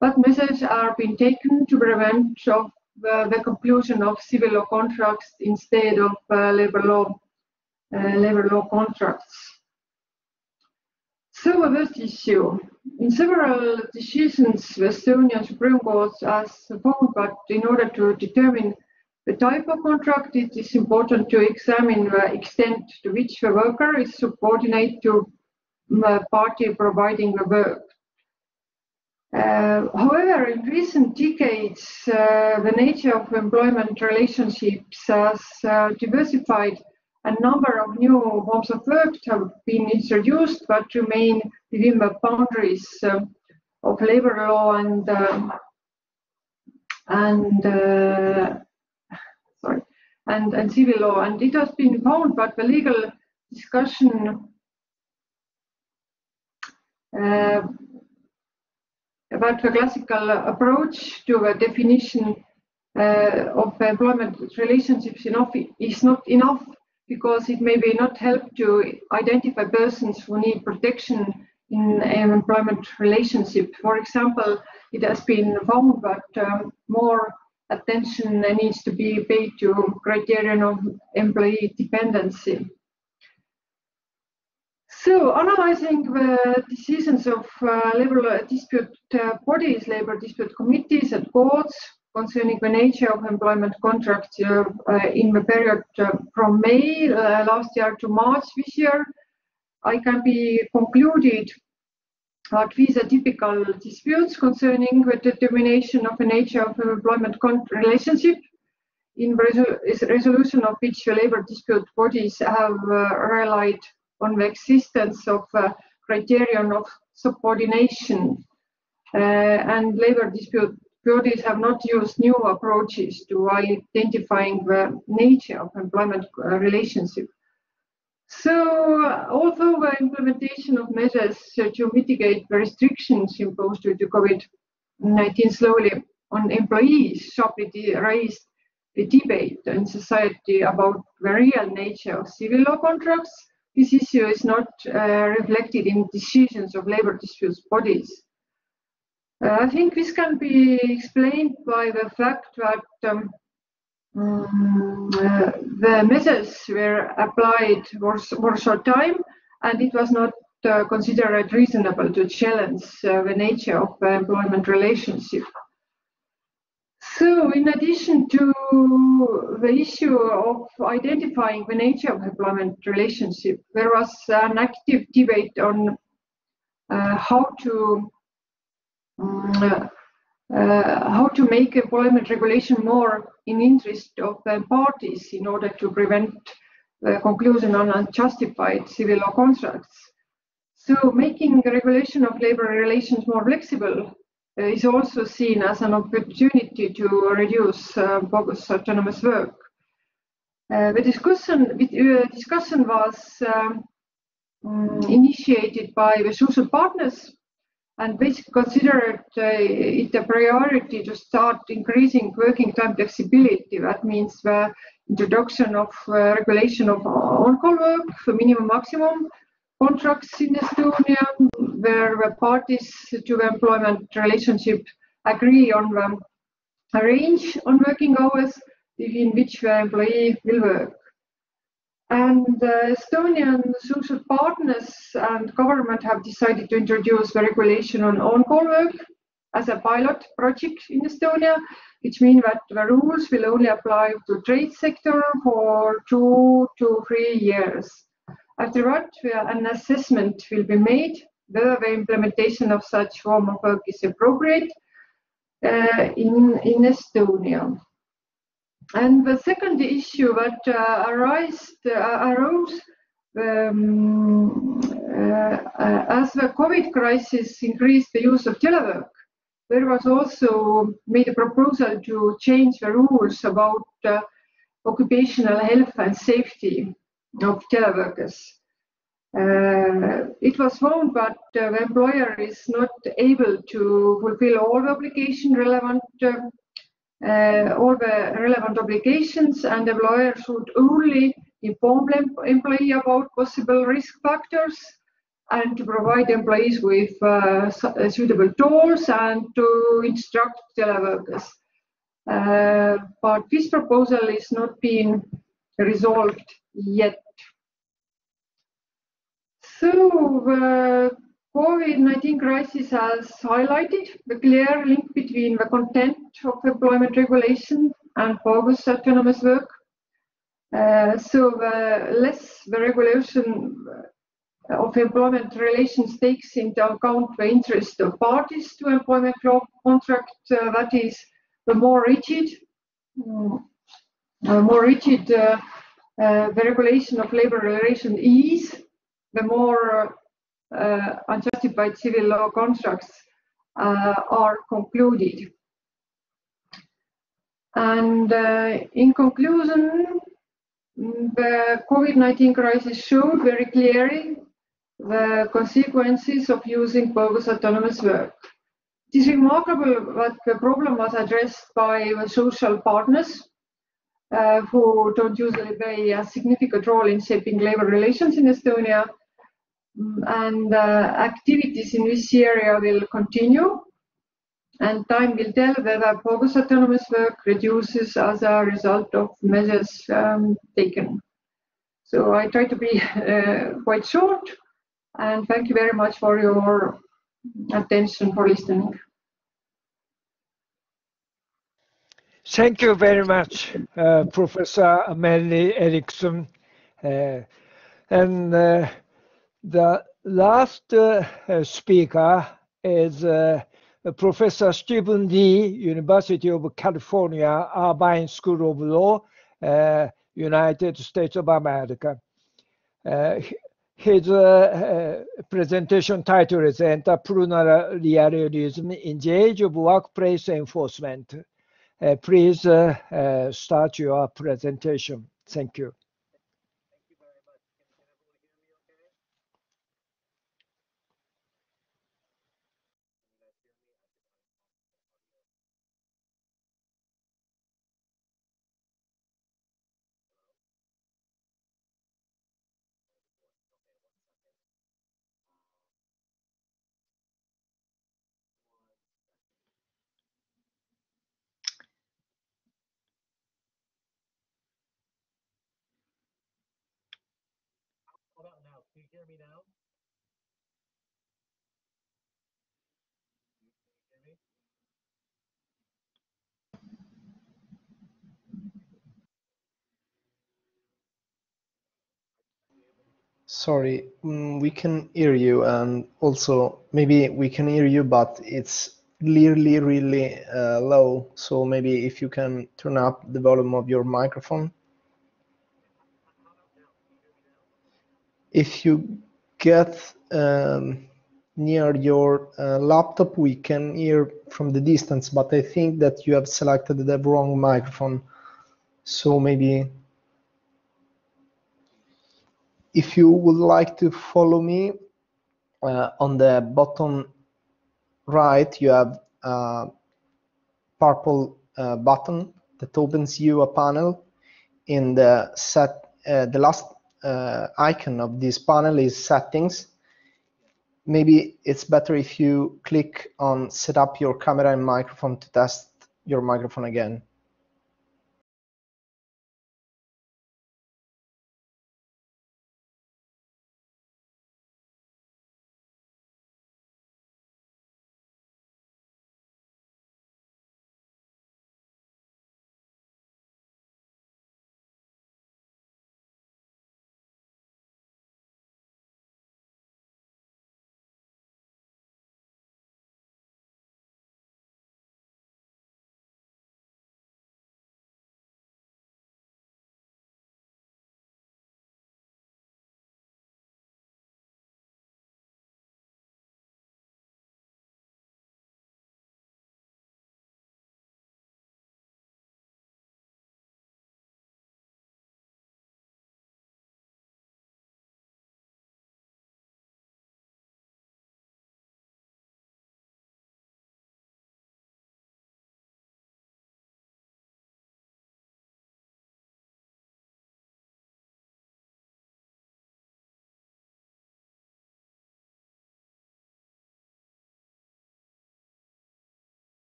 but measures are being taken to prevent of uh, the conclusion of civil law contracts instead of uh, labor law uh, labor law contracts. So this issue. In several decisions, the Estonian Supreme Court has found that in order to determine the type of contract, it is important to examine the extent to which the worker is subordinate to the party providing the work. Uh, however, in recent decades, uh, the nature of employment relationships has uh, diversified a number of new forms of work have been introduced, but remain within the boundaries uh, of labor law and uh, and uh, sorry and and civil law. And it has been found that the legal discussion uh, about the classical approach to the definition uh, of employment relationships is not enough because it may be not help to identify persons who need protection in an employment relationship. For example, it has been found that um, more attention needs to be paid to criterion of employee dependency. So, analyzing the decisions of uh, labor dispute uh, bodies, labor dispute committees and courts, concerning the nature of employment contracts uh, uh, in the period uh, from May last year to March this year, I can be concluded that these are typical disputes concerning the determination of the nature of employment relationship in resol resolution of which labor dispute bodies have uh, relied on the existence of a criterion of subordination. Uh, and labor dispute bodies have not used new approaches to identifying the nature of employment uh, relationship. So, although the implementation of measures to mitigate the restrictions imposed due to COVID-19 slowly on employees sharply raised the debate in society about the real nature of civil law contracts, this issue is not uh, reflected in decisions of labor disputes bodies. Uh, I think this can be explained by the fact that um, um, uh, the measures were applied for, a short time and it was not uh, considered reasonable to challenge uh, the nature of the employment relationship. So in addition to the issue of identifying the nature of employment relationship, there was an active debate on uh, how to uh, how to make employment regulation more in interest of the parties in order to prevent the conclusion on unjustified civil law contracts. So making the regulation of labor relations more flexible uh, is also seen as an opportunity to reduce uh, bogus autonomous work. Uh, the discussion, discussion was um, um, initiated by the social partners and basically considered uh, it a priority to start increasing working time flexibility. That means the introduction of uh, regulation of on-call work for minimum maximum contracts in Estonia, where the parties to the employment relationship agree on the range on working hours in which the employee will work. And uh, Estonian social partners and government have decided to introduce the regulation on on-call work as a pilot project in Estonia, which means that the rules will only apply to trade sector for two to three years. After that, an assessment will be made whether the implementation of such form of work is appropriate uh, in, in Estonia. And the second issue that uh, arose, uh, arose um, uh, as the COVID crisis increased the use of telework, there was also made a proposal to change the rules about uh, occupational health and safety of teleworkers. Uh, it was found that uh, the employer is not able to fulfill all the obligation relevant uh, all the relevant obligations and the employer should only inform employee about possible risk factors and to provide employees with uh, suitable tools and to instruct teleworkers. Uh, but this proposal is not being resolved yet. So COVID-19 crisis has highlighted the clear link between the content of employment regulation and bogus autonomous work. Uh, so the less the regulation of employment relations takes into account the interest of parties to employment contract, uh, that is, the more rigid, um, uh, more rigid uh, uh, the regulation of labor relation is, the more uh, unjustified civil law contracts uh, are concluded. And uh, in conclusion, the COVID-19 crisis showed very clearly the consequences of using bogus autonomous work. It is remarkable that the problem was addressed by the social partners uh, who don't usually play a significant role in shaping labor relations in Estonia and uh, activities in this area will continue and time will tell whether bogus autonomous work reduces as a result of measures um, taken. So I try to be uh, quite short and thank you very much for your attention for listening. Thank you very much, uh, Professor Amelie Erikson. Uh, and uh, the last uh, speaker is uh, Professor Stephen Lee, University of California, Irvine School of Law, uh, United States of America. Uh, his uh, presentation title is Entrepreneurialism in the Age of Workplace Enforcement. Uh, please start your presentation. Thank you. you hear me now? Sorry, mm, we can hear you, and also maybe we can hear you, but it's really, really uh, low. So maybe if you can turn up the volume of your microphone. If you get um, near your uh, laptop, we can hear from the distance, but I think that you have selected the wrong microphone. So maybe if you would like to follow me uh, on the bottom right you have a purple uh, button that opens you a panel in the set uh, the last uh, icon of this panel is settings. Maybe it's better if you click on set up your camera and microphone to test your microphone again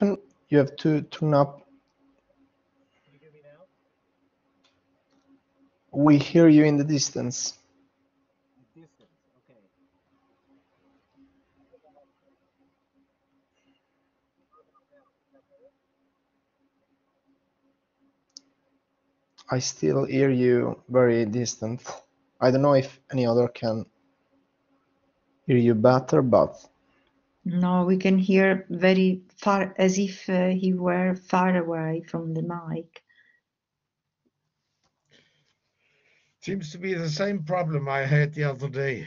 you have to turn up Can you hear me now? we hear you in the distance. I still hear you very distant. I don't know if any other can hear you better, but No, we can hear very far, as if uh, he were far away from the mic. Seems to be the same problem I had the other day.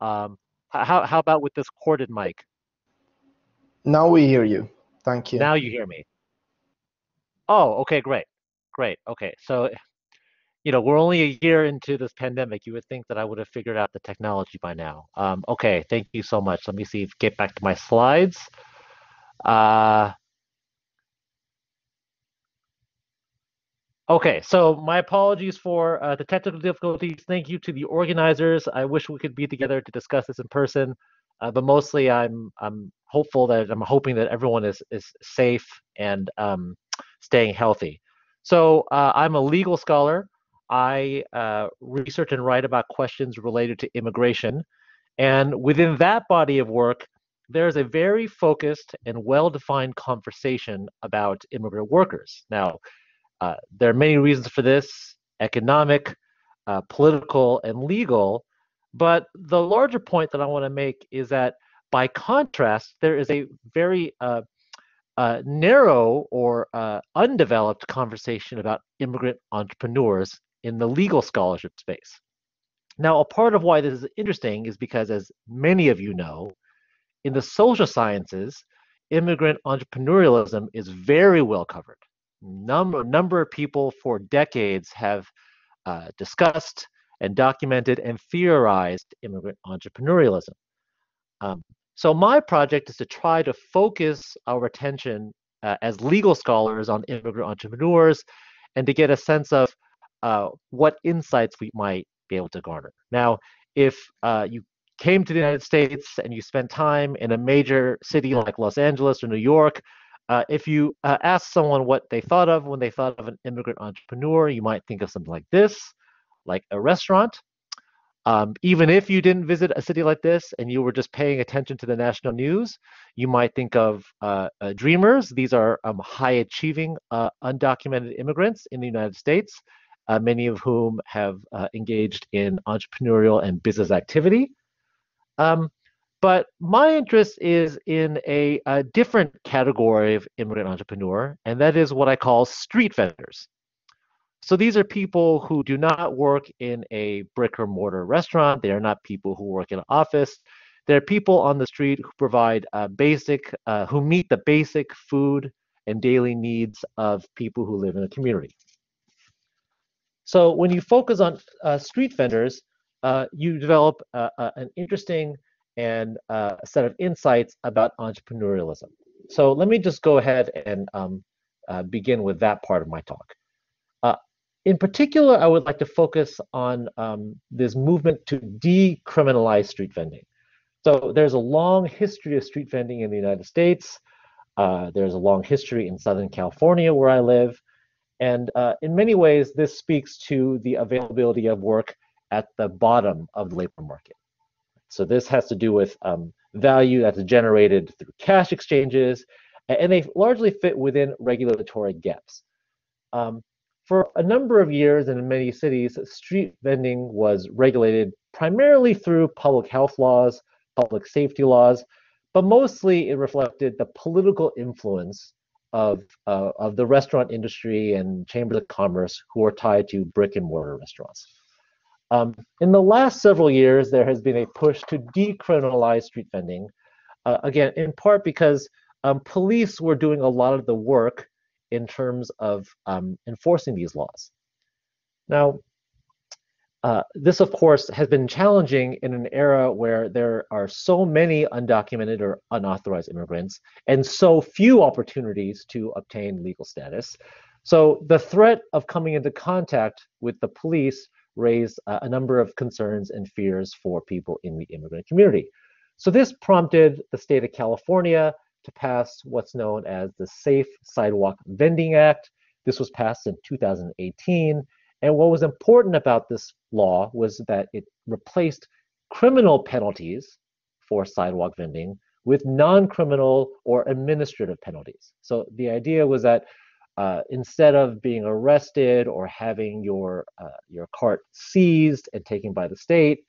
Um, how how about with this corded mic? now we hear you. Thank you. Now you hear me. Oh, okay, great, great. Okay, so you know we're only a year into this pandemic. You would think that I would have figured out the technology by now. Um, okay, thank you so much. Let me see. If, get back to my slides. Uh, Okay, so my apologies for uh, the technical difficulties. Thank you to the organizers. I wish we could be together to discuss this in person, uh, but mostly I'm I'm hopeful that I'm hoping that everyone is is safe and um, staying healthy. So uh, I'm a legal scholar. I uh, research and write about questions related to immigration, and within that body of work, there's a very focused and well-defined conversation about immigrant workers. Now. Uh, there are many reasons for this economic, uh, political, and legal. But the larger point that I want to make is that by contrast, there is a very uh, uh narrow or uh, undeveloped conversation about immigrant entrepreneurs in the legal scholarship space. Now, a part of why this is interesting is because, as many of you know, in the social sciences, immigrant entrepreneurialism is very well covered number number of people for decades have uh, discussed and documented and theorized immigrant entrepreneurialism. Um, so my project is to try to focus our attention uh, as legal scholars on immigrant entrepreneurs and to get a sense of uh, what insights we might be able to garner. Now, if uh, you came to the United States and you spent time in a major city like Los Angeles or New York, uh, if you uh, ask someone what they thought of when they thought of an immigrant entrepreneur, you might think of something like this, like a restaurant. Um, even if you didn't visit a city like this and you were just paying attention to the national news, you might think of uh, uh, dreamers. These are um, high achieving uh, undocumented immigrants in the United States, uh, many of whom have uh, engaged in entrepreneurial and business activity. Um, but my interest is in a, a different category of immigrant entrepreneur, and that is what I call street vendors. So these are people who do not work in a brick or mortar restaurant. They are not people who work in an office. They're people on the street who provide uh, basic, uh, who meet the basic food and daily needs of people who live in a community. So when you focus on uh, street vendors, uh, you develop uh, an interesting and a set of insights about entrepreneurialism. So let me just go ahead and um, begin with that part of my talk. In particular, I would like to focus on um, this movement to decriminalize street vending. So there's a long history of street vending in the United States. Uh, there's a long history in Southern California where I live. And uh, in many ways, this speaks to the availability of work at the bottom of the labor market. So this has to do with um, value that's generated through cash exchanges, and they largely fit within regulatory gaps. Um, for a number of years and in many cities, street vending was regulated primarily through public health laws, public safety laws, but mostly it reflected the political influence of, uh, of the restaurant industry and chambers of commerce who are tied to brick and mortar restaurants. Um, in the last several years, there has been a push to decriminalize street vending, uh, again, in part because um, police were doing a lot of the work in terms of um, enforcing these laws. Now, uh, this, of course, has been challenging in an era where there are so many undocumented or unauthorized immigrants and so few opportunities to obtain legal status. So the threat of coming into contact with the police raised uh, a number of concerns and fears for people in the immigrant community. So this prompted the state of California to pass what's known as the Safe Sidewalk Vending Act. This was passed in 2018. And what was important about this law was that it replaced criminal penalties for sidewalk vending with non-criminal or administrative penalties. So the idea was that uh, instead of being arrested or having your uh, your cart seized and taken by the state,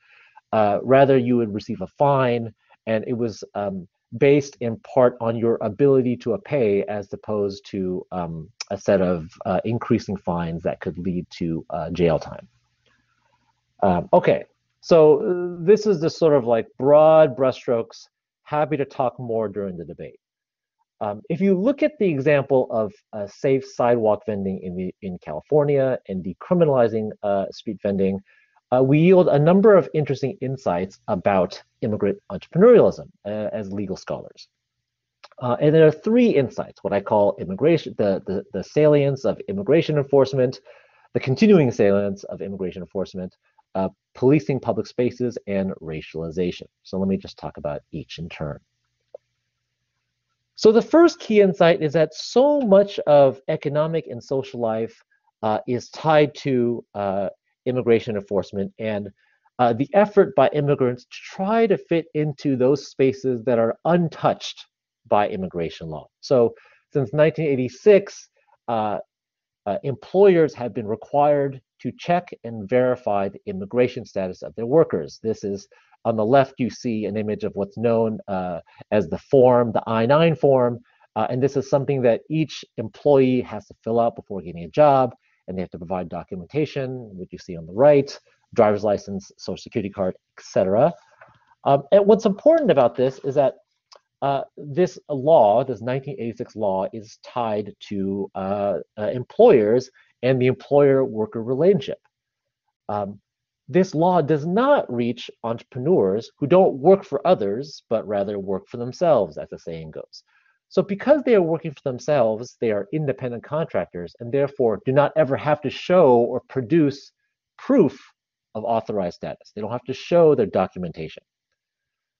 uh, rather you would receive a fine, and it was um, based in part on your ability to pay as opposed to um, a set of uh, increasing fines that could lead to uh, jail time. Um, okay, so uh, this is the sort of like broad brushstrokes. Happy to talk more during the debate. Um, if you look at the example of uh, safe sidewalk vending in the in California and decriminalizing uh, street vending, uh, we yield a number of interesting insights about immigrant entrepreneurialism uh, as legal scholars. Uh, and there are three insights, what I call immigration, the, the, the salience of immigration enforcement, the continuing salience of immigration enforcement, uh, policing public spaces, and racialization. So let me just talk about each in turn. So the first key insight is that so much of economic and social life uh, is tied to uh, immigration enforcement and uh, the effort by immigrants to try to fit into those spaces that are untouched by immigration law. So since 1986, uh, uh, employers have been required to check and verify the immigration status of their workers. This is on the left, you see an image of what's known uh, as the form, the I-9 form. Uh, and this is something that each employee has to fill out before getting a job and they have to provide documentation, which you see on the right, driver's license, social security card, etc. Um, and what's important about this is that uh, this law, this 1986 law, is tied to uh, uh, employers and the employer-worker relationship. Um, this law does not reach entrepreneurs who don't work for others, but rather work for themselves, as the saying goes. So because they are working for themselves, they are independent contractors and therefore do not ever have to show or produce proof of authorized status. They don't have to show their documentation.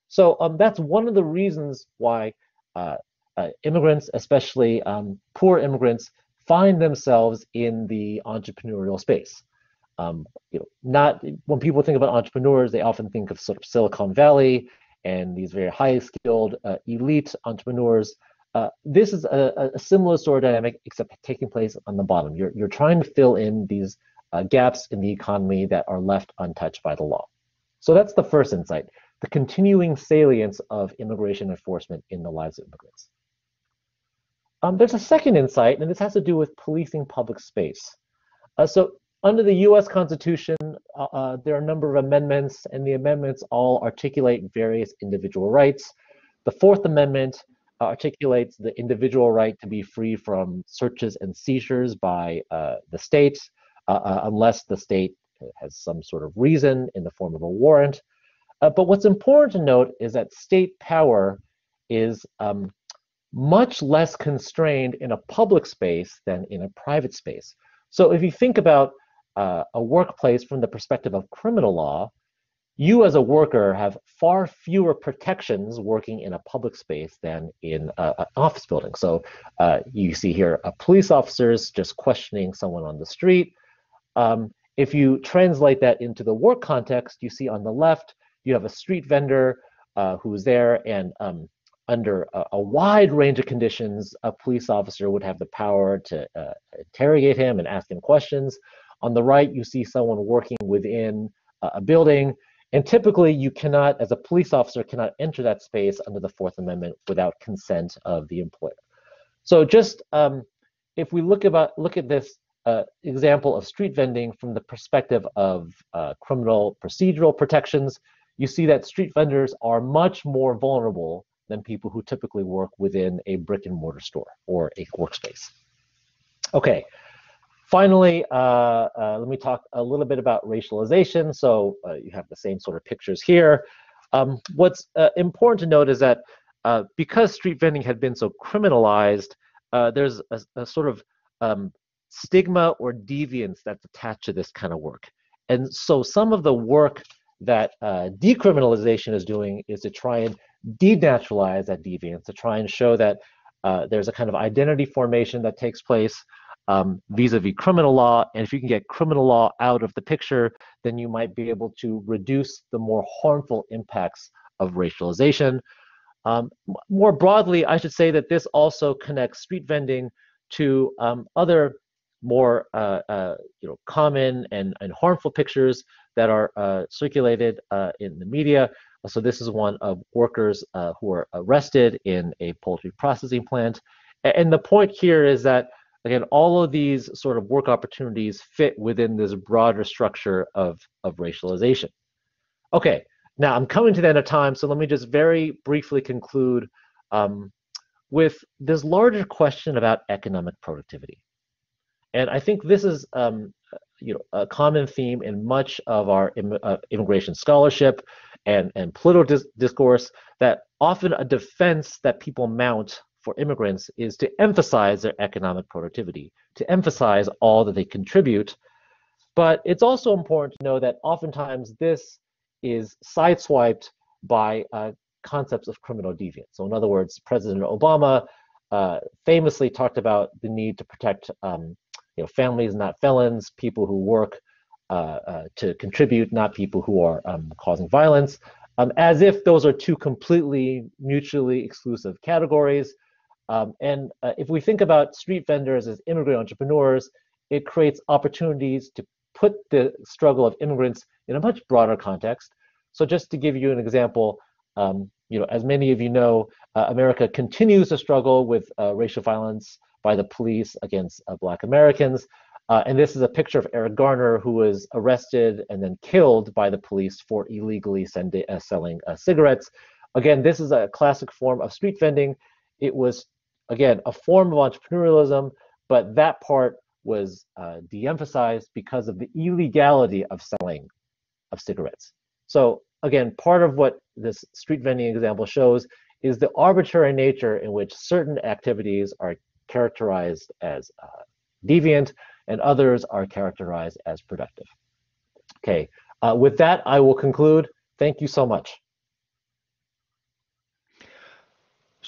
So um, that's one of the reasons why uh, uh, immigrants, especially um, poor immigrants, find themselves in the entrepreneurial space. Um, you know, not when people think about entrepreneurs, they often think of sort of Silicon Valley and these very high skilled uh, elite entrepreneurs. Uh, this is a, a, similar sort of dynamic, except taking place on the bottom. You're, you're trying to fill in these uh, gaps in the economy that are left untouched by the law. So that's the first insight, the continuing salience of immigration enforcement in the lives of immigrants. Um, there's a second insight, and this has to do with policing public space. Uh, so under the US Constitution, uh, uh, there are a number of amendments, and the amendments all articulate various individual rights. The Fourth Amendment articulates the individual right to be free from searches and seizures by uh, the state, uh, uh, unless the state has some sort of reason in the form of a warrant. Uh, but what's important to note is that state power is um, much less constrained in a public space than in a private space. So if you think about uh, a workplace from the perspective of criminal law, you as a worker have far fewer protections working in a public space than in an office building. So uh, you see here a police officers just questioning someone on the street. Um, if you translate that into the work context, you see on the left, you have a street vendor uh, who's there and um, under a, a, wide range of conditions, a police officer would have the power to uh, interrogate him and ask him questions. On the right, you see someone working within a building and typically, you cannot, as a police officer, cannot enter that space under the Fourth Amendment without consent of the employer. So just um, if we look about look at this uh, example of street vending from the perspective of uh, criminal procedural protections, you see that street vendors are much more vulnerable than people who typically work within a brick and mortar store or a workspace. Okay, Finally, uh, uh, let me talk a little bit about racialization. So uh, you have the same sort of pictures here. Um, what's uh, important to note is that uh, because street vending had been so criminalized, uh, there's a, a, sort of um, stigma or deviance that's attached to this kind of work. And so some of the work that decriminalization is doing is to try and denaturalize that deviance, to try and show that there's a kind of identity formation that takes place um, vis-a-vis criminal law. And if you can get criminal law out of the picture, then you might be able to reduce the more harmful impacts of racialization. Um, more broadly, I should say that this also connects street vending to um, other more uh, uh, you know, common and, and harmful pictures that are uh, circulated uh, in the media. So this is one of workers uh, who are arrested in a poultry processing plant. And the point here is that Again, all of these sort of work opportunities fit within this broader structure of, of racialization. Okay, now I'm coming to the end of time, so let me just very briefly conclude um, with this larger question about economic productivity. And I think this is um, you know, a common theme in much of our Im uh, immigration scholarship and, and political dis discourse that often a defense that people mount for immigrants is to emphasize their economic productivity, to emphasize all that they contribute. But it's also important to know that oftentimes this is sideswiped by uh, concepts of criminal deviance. So, in other words, President Obama uh, famously talked about the need to protect um, you know, families, not felons, people who work uh, uh to contribute, not people who are um, causing violence, um, as if those are two completely mutually exclusive categories. Um, and uh, if we think about street vendors as immigrant entrepreneurs, it creates opportunities to put the struggle of immigrants in a much broader context. So just to give you an example, um, you know, as many of you know, uh, America continues to struggle with uh, racial violence by the police against uh, Black Americans. Uh, and this is a picture of Eric Garner, who was arrested and then killed by the police for illegally uh, selling cigarettes. Again, this is a classic form of street vending. It was again, a form of entrepreneurialism, but that part was uh, de-emphasized because of the illegality of selling of cigarettes. So again, part of what this street vending example shows is the arbitrary nature in which certain activities are characterized as uh, deviant and others are characterized as productive. Okay, uh, with that, I will conclude. Thank you so much.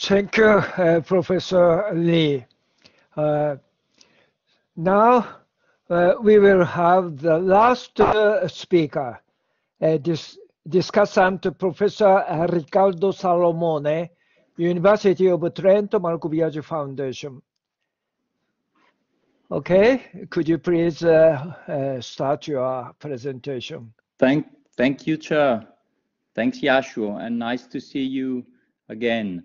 Thank you, uh, Professor Lee. Uh, now uh, we will have the last uh, speaker, uh, dis discussant Professor Riccardo Salomone, University of Trento Marco Biagi Foundation. Okay, could you please uh, uh, start your presentation? Thank, thank you, Chair. Thanks, Yasuo, and nice to see you again.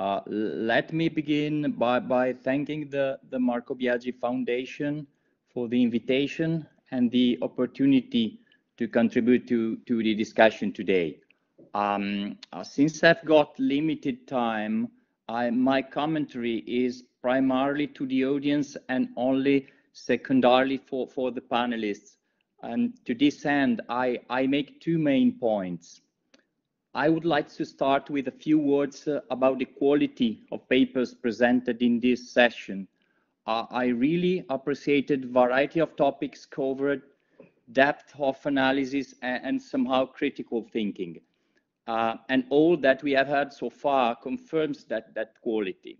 Uh, let me begin by, by thanking the, the Marco Biagi Foundation for the invitation and the opportunity to contribute to, to the discussion today. Um, uh, since I've got limited time, I, my commentary is primarily to the audience and only secondarily for, for the panelists. And to this end, I, I make two main points. I would like to start with a few words uh, about the quality of papers presented in this session. Uh, I really appreciated variety of topics covered, depth of analysis, and, and somehow critical thinking. Uh, and all that we have heard so far confirms that, that quality.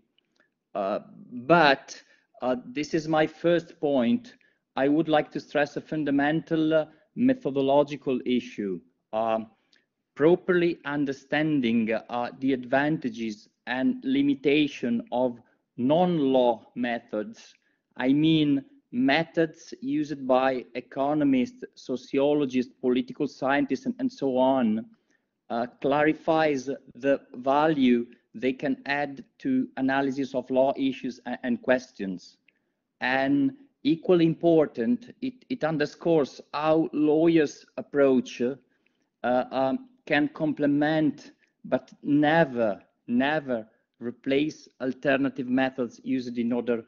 Uh, but uh, this is my first point. I would like to stress a fundamental uh, methodological issue. Um, properly understanding the advantages and limitation of non-law methods, I mean methods used by economists, sociologists, political scientists, and, and so on, uh, clarifies the value they can add to analysis of law issues and, and questions. And equally important, it, it underscores how lawyers approach uh, um, can complement but never, never replace alternative methods used in other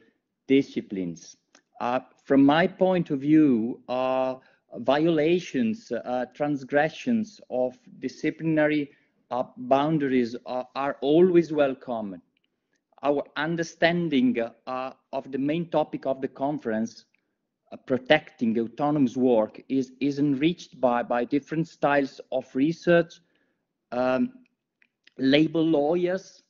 disciplines. Uh, from my point of view, uh, violations, uh, transgressions of disciplinary uh, boundaries are, are, always welcome. Our understanding uh, of the main topic of the conference, protecting autonomous work, is, is enriched by, by different styles of research, um, labor lawyers,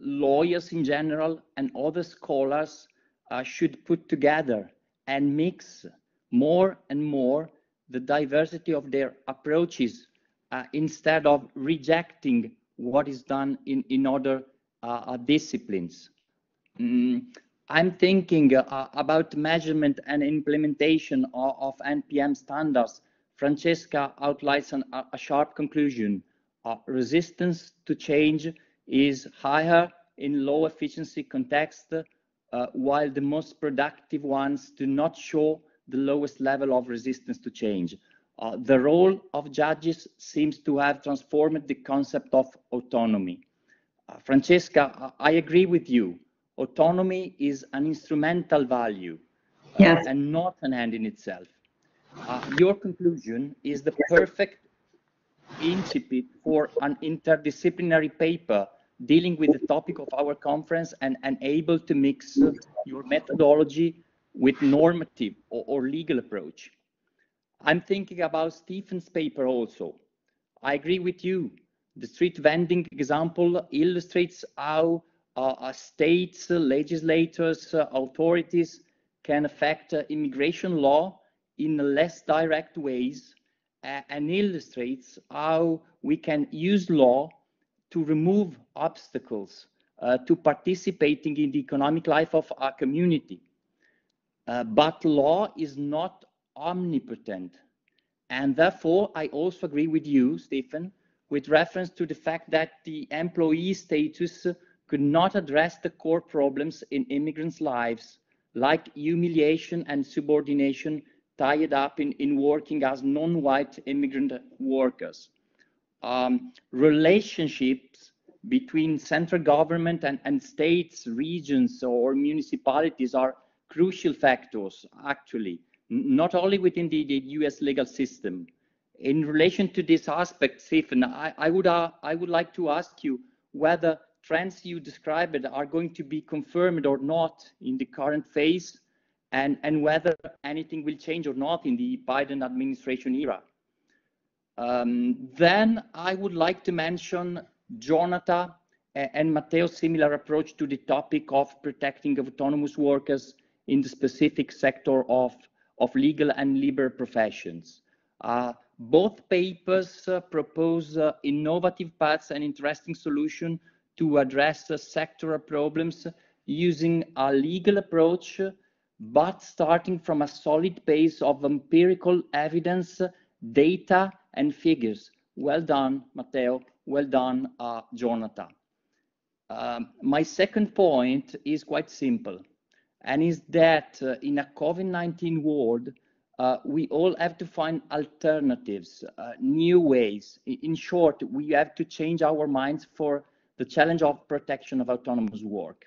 lawyers in general, and other scholars uh, should put together and mix more and more the diversity of their approaches uh, instead of rejecting what is done in, in other uh, uh disciplines. Mm, I'm thinking uh, about measurement and implementation of, of, NPM standards. Francesca outlines an, a sharp conclusion. Uh, resistance to change is higher in low efficiency context, uh, while the most productive ones do not show the lowest level of resistance to change. Uh, the role of judges seems to have transformed the concept of autonomy. Uh, Francesca, I agree with you. Autonomy is an instrumental value uh, and not an end in itself. Uh, your conclusion is the perfect incipit for an interdisciplinary paper dealing with the topic of our conference and, and able to mix your methodology with normative or, or legal approach. I'm thinking about Stephen's paper also. I agree with you. The street vending example illustrates how uh, uh states, uh, legislators, uh, authorities can affect uh, immigration law in less direct ways and illustrates how we can use law to remove obstacles uh, to participating in the economic life of our community. Uh, but law is not omnipotent. And therefore, I also agree with you, Stephen, with reference to the fact that the employee status could not address the core problems in immigrants' lives, like humiliation and subordination tied up in, in working as non-white immigrant workers. Um, relationships between central government and, and states, regions, or municipalities are crucial factors, actually, not only within the, the US legal system. in relation to this aspect, Stephen, I, I would uh, I would like to ask you whether trends you described are going to be confirmed or not in the current phase, and and whether anything will change or not in the Biden administration era. Um, then I would like to mention Gionata and Matteo's similar approach to the topic of protecting autonomous workers in the specific sector of, of legal and liberal professions. Uh, both papers uh, propose uh, innovative paths and interesting solutions to address the sectoral problems using a legal approach, but starting from a solid base of empirical evidence, data, and figures. Well done, Matteo. Well done, uh, Gionata. Um, my second point is quite simple, and is that uh, in a COVID-19 world, uh, we all have to find alternatives, uh, new ways. In short, we have to change our minds for the challenge of protection of autonomous work.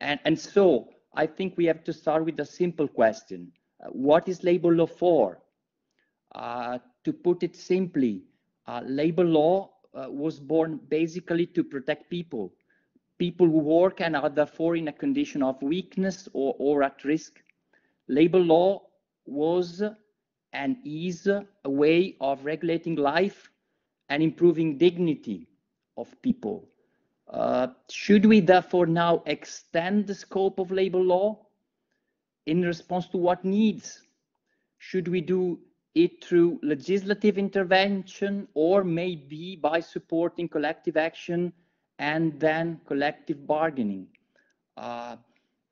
And, and so I think we have to start with a simple question. Uh, what is labor law for? Uh, to put it simply, uh, labor law uh, was born basically to protect people, people who work and are therefore in a condition of weakness or, or at risk. Labor law was and is a way of regulating life and improving dignity of people. Uh, should we therefore now extend the scope of labor law in response to what needs? Should we do it through legislative intervention or maybe by supporting collective action and then collective bargaining? Uh,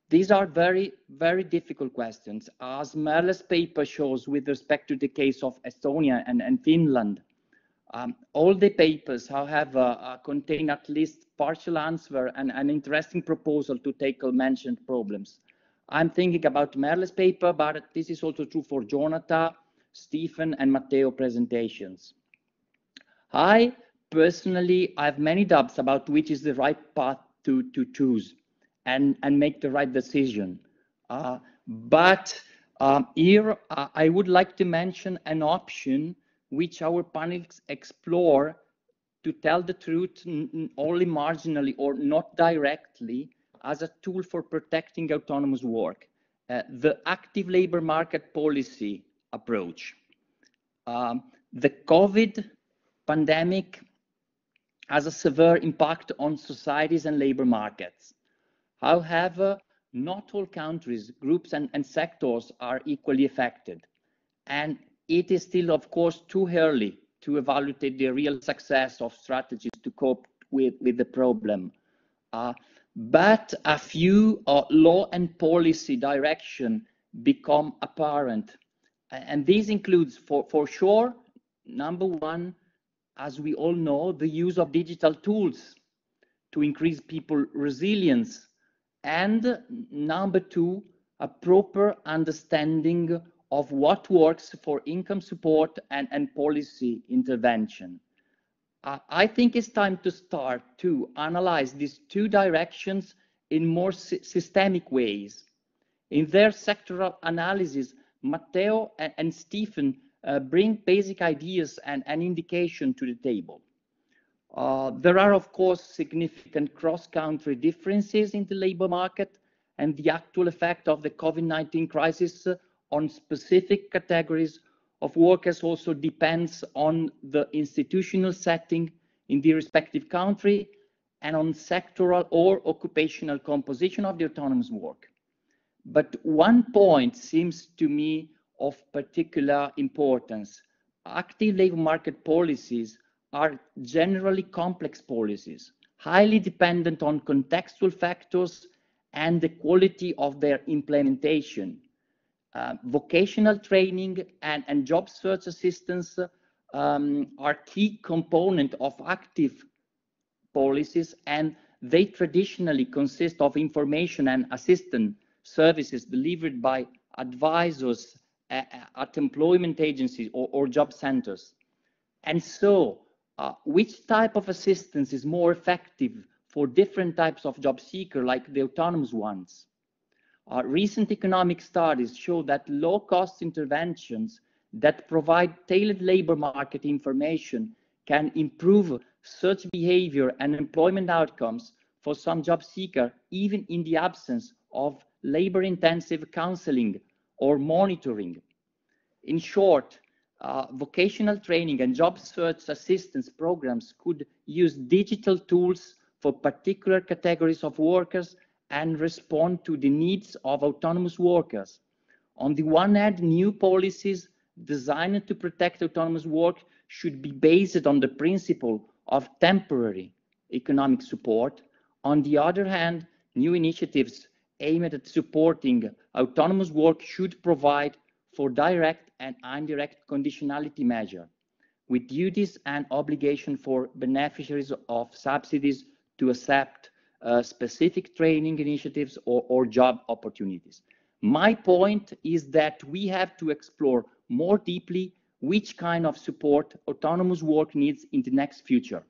these are very, very difficult questions. As Merle's paper shows with respect to the case of Estonia and, and Finland, um, all the papers, however, uh, contain at least partial answer and an interesting proposal to tackle mentioned problems. I'm thinking about Merle's paper, but this is also true for Gionata, Stephen, and Matteo presentations. I personally, I have many doubts about which is the right path to, to choose and, and make the right decision. Uh, but um, here, uh, I would like to mention an option which our panels explore to tell the truth only marginally or not directly as a tool for protecting autonomous work. Uh, the active labor market policy approach. Um, the COVID pandemic has a severe impact on societies and labor markets. However, not all countries, groups, and, and sectors are equally affected. And it is still, of course, too early to evaluate the real success of strategies to cope with, with the problem. Uh, but a few uh, law and policy direction become apparent. And this includes, for, for sure, number one, as we all know, the use of digital tools to increase people resilience. And number two, a proper understanding of what works for income support and, and policy intervention. Uh, I think it's time to start to analyze these two directions in more sy systemic ways. In their sectoral analysis, Matteo and, and Stephen uh, bring basic ideas and an indication to the table. Uh, there are, of course, significant cross-country differences in the labor market and the actual effect of the COVID-19 crisis on specific categories of workers also depends on the institutional setting in the respective country and on sectoral or occupational composition of the autonomous work. But one point seems to me of particular importance. Active labor market policies are generally complex policies, highly dependent on contextual factors and the quality of their implementation. Uh, vocational training and, and job search assistance um, are key component of active policies and they traditionally consist of information and assistance services delivered by advisors at, at employment agencies or, or, job centers. And so, uh, which type of assistance is more effective for different types of job seeker like the autonomous ones? Uh, recent economic studies show that low-cost interventions that provide tailored labor market information can improve search behavior and employment outcomes for some job seeker, even in the absence of labor-intensive counseling or monitoring. In short, uh, vocational training and job search assistance programs could use digital tools for particular categories of workers and respond to the needs of autonomous workers. On the one hand, new policies designed to protect autonomous work should be based on the principle of temporary economic support. On the other hand, new initiatives aimed at supporting autonomous work should provide for direct and indirect conditionality measure with duties and obligation for beneficiaries of subsidies to accept uh, specific training initiatives or, or job opportunities. My point is that we have to explore more deeply which kind of support autonomous work needs in the next future.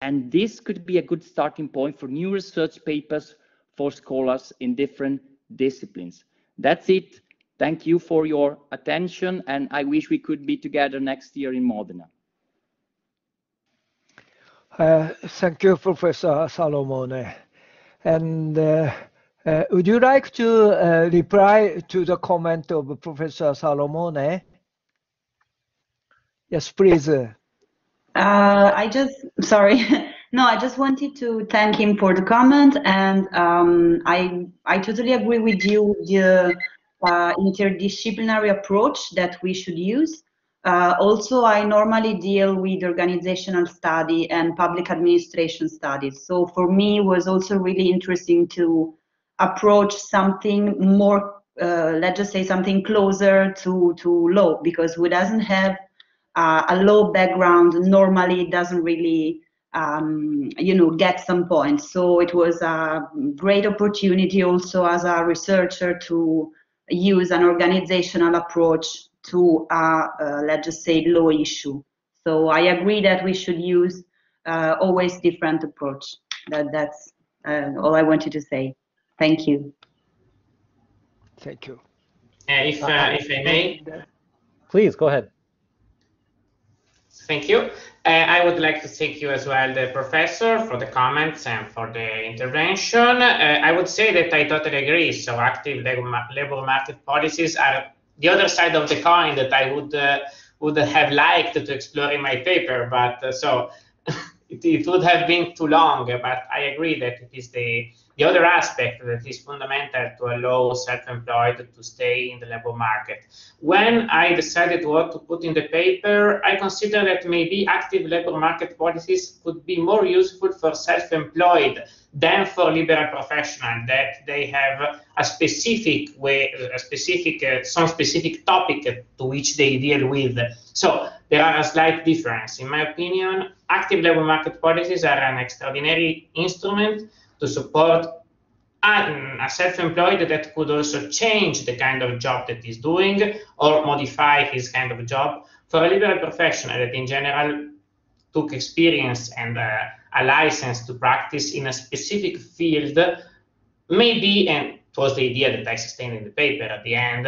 And this could be a good starting point for new research papers for scholars in different disciplines. That's it. Thank you for your attention, and I wish we could be together next year in Modena. Uh, thank you, Professor Salomone. And uh, uh, would you like to uh, reply to the comment of Professor Salomone? Yes, please. Uh, I just, sorry. no, I just wanted to thank him for the comment, and um, I I totally agree with you the uh, interdisciplinary approach that we should use. Uh, also, I normally deal with organizational study and public administration studies. So for me, it was also really interesting to approach something more, uh, let's just say something closer to, to law, because who doesn't have uh, a law background normally doesn't really, um, you know, get some points. So it was a great opportunity also as a researcher to use an organizational approach to a, uh, let's just say, law issue. So I agree that we should use uh, always different approach. That that's uh, all I wanted to say. Thank you. Thank you. Uh, if uh, if I may, please go ahead. Thank you. Uh, I would like to thank you as well, the professor, for the comments and for the intervention. Uh, I would say that I totally agree. So active labor market policies are the other side of the coin that I would uh, would have liked to explore in my paper, but uh, so it, it, would have been too long. But I agree that it is the the other aspect that is fundamental to allow self-employed to stay in the labor market. When I decided what to put in the paper, I consider that maybe active labor market policies could be more useful for self-employed than for liberal professionals, that they have a specific way, a specific, uh, some specific topic to which they deal with. So there are a slight difference. In my opinion, active labor market policies are an extraordinary instrument to support a self-employed that could also change the kind of job that he's doing or modify his kind of job. For a liberal professional that in general took experience and uh, a license to practice in a specific field, maybe, and it was the idea that I sustained in the paper at the end,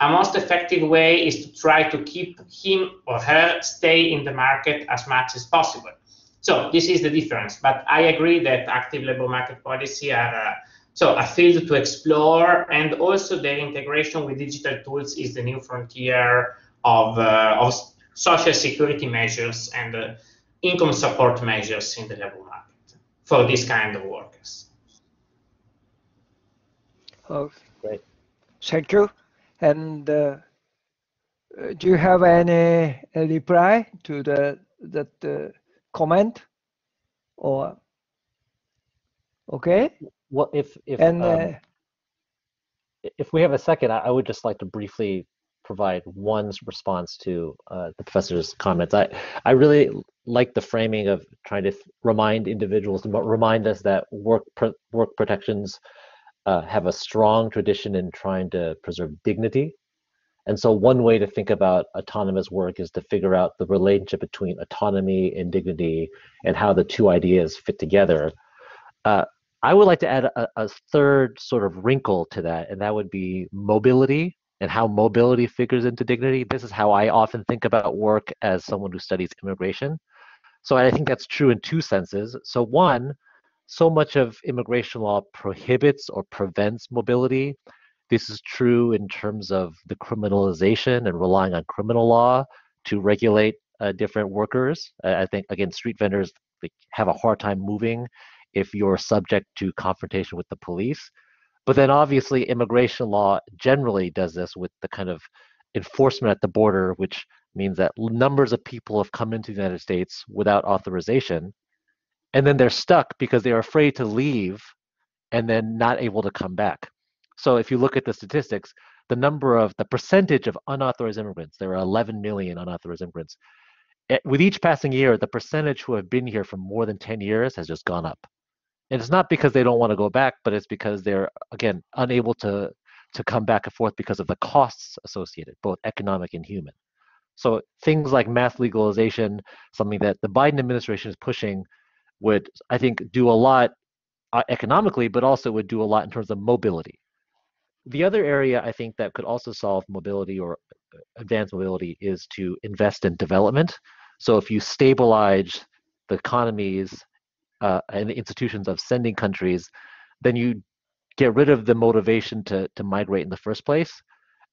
a most effective way is to try to keep him or her stay in the market as much as possible. So this is the difference. But I agree that active labor market policy are uh, so a field to explore, and also their integration with digital tools is the new frontier of, uh, of social security measures and uh, income support measures in the labor market for this kind of workers. Oh, great. Thank you. And uh, do you have any reply to the that uh, comment? Or okay? Well if if and, um, uh, if we have a second I, would just like to briefly provide one response to uh, the professor's comments. I i really like the framing of trying to remind individuals to remind us that work work protections uh, have a strong tradition in trying to preserve dignity and so one way to think about autonomous work is to figure out the relationship between autonomy and dignity and how the two ideas fit together. Uh, I would like to add a, a, third sort of wrinkle to that, and that would be mobility and how mobility figures into dignity. This is how I often think about work as someone who studies immigration. So I think that's true in two senses. So one, so much of immigration law prohibits or prevents mobility. This is true in terms of the criminalization and relying on criminal law to regulate uh, different workers. I think again, street vendors have a hard time moving if you're subject to confrontation with the police. But then obviously immigration law generally does this with the kind of enforcement at the border, which means that numbers of people have come into the United States without authorization, and then they're stuck because they're afraid to leave and then not able to come back. So if you look at the statistics, the number of the percentage of unauthorized immigrants, there are 11 million unauthorized immigrants. Eh, with each passing year, the percentage who have been here for more than 10 years has just gone up. And it's not because they don't want to go back, but it's because they're again unable to to come back and forth because of the costs associated, both economic and human. So things like mass legalization, something that the Biden administration is pushing, would I think do a lot uh, economically, but also would do a lot in terms of mobility. The other area I think that could also solve mobility or uh, advance mobility is to invest in development. So if you stabilize the economies uh, and the institutions of sending countries, then you get rid of the motivation to, to migrate in the first place.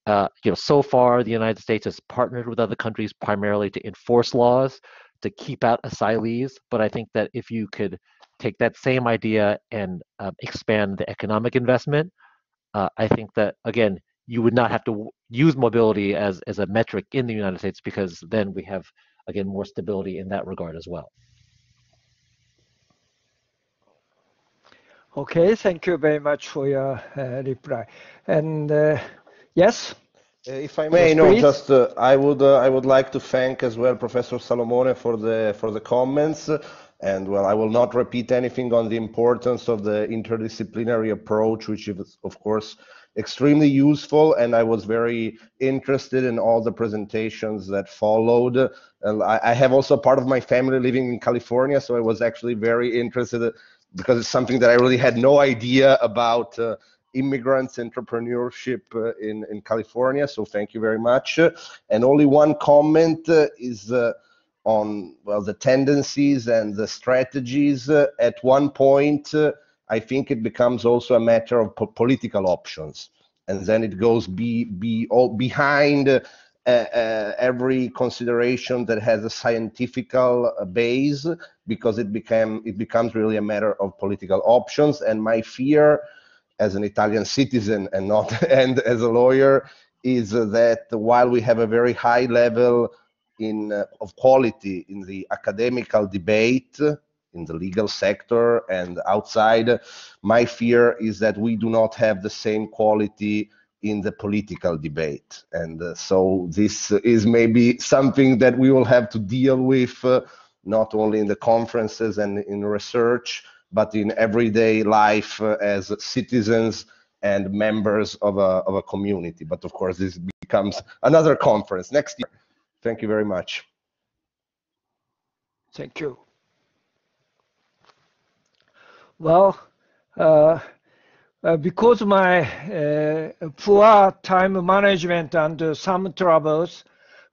Uh, you know, so far the United States has partnered with other countries primarily to enforce laws to keep out asylees. But I think that if you could take that same idea and um, expand the economic investment, uh, I think that again you would not have to use mobility as as a metric in the United States because then we have again more stability in that regard as well. Okay, thank you very much for your uh, reply. And uh, yes? Uh, if I may, no, just uh, I would uh, I would like to thank as well Professor Salomone for the for the comments. And well, I will not repeat anything on the importance of the interdisciplinary approach, which is of course extremely useful. And I was very interested in all the presentations that followed. And I, I have also part of my family living in California, so I was actually very interested because it's something that I really had no idea about. Uh, immigrants entrepreneurship uh, in in California. So thank you very much. And only one comment uh, is uh, on well the tendencies and the strategies. At one point, I think it becomes also a matter of po- political options, and then it goes be be all behind. Uh, uh, every consideration that has a scientifical uh, base because it became it becomes really a matter of political options and my fear as an Italian citizen and not and as a lawyer is that while we have a very high level in uh, of quality in the academical debate in the legal sector and outside my fear is that we do not have the same quality in the political debate. And uh, so this is maybe something that we will have to deal with uh, not only in the conferences and in research but in everyday life uh, as citizens and members of a, of a community. But of course, this becomes another conference next year. Thank you very much. Thank you. Well, uh, uh, because my uh, poor time management and some troubles,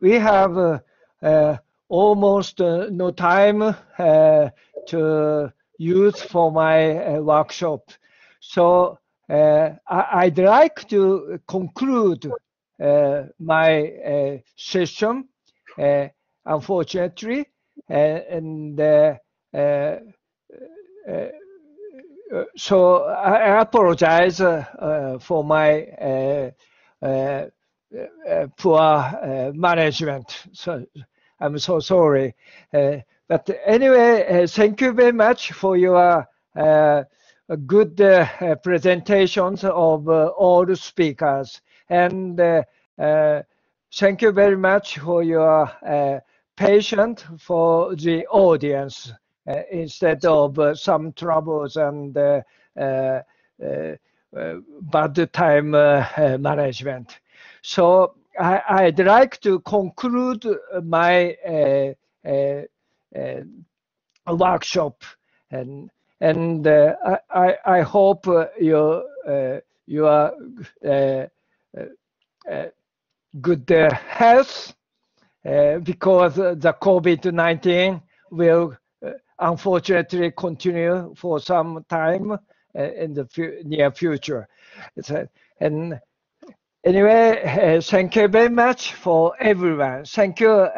we have uh, uh, almost no time to use for my uh, workshop. So uh, I, I'd like to conclude uh, my session, unfortunately, and so I apologize uh, uh, for my uh, poor management. So I'm so sorry. But anyway, uh, thank you very much for your uh, uh good uh, uh, presentations of uh, all the speakers. And uh, thank you very much for your patience for the audience instead of some troubles and bad time management. So I, I'd like to conclude my uh, uh, uh, workshop and and uh, I, I I hope uh, you uh, you are uh, uh, good health because the COVID-19 will unfortunately continue for some time in the near future. And anyway, thank you very much for everyone. Thank you,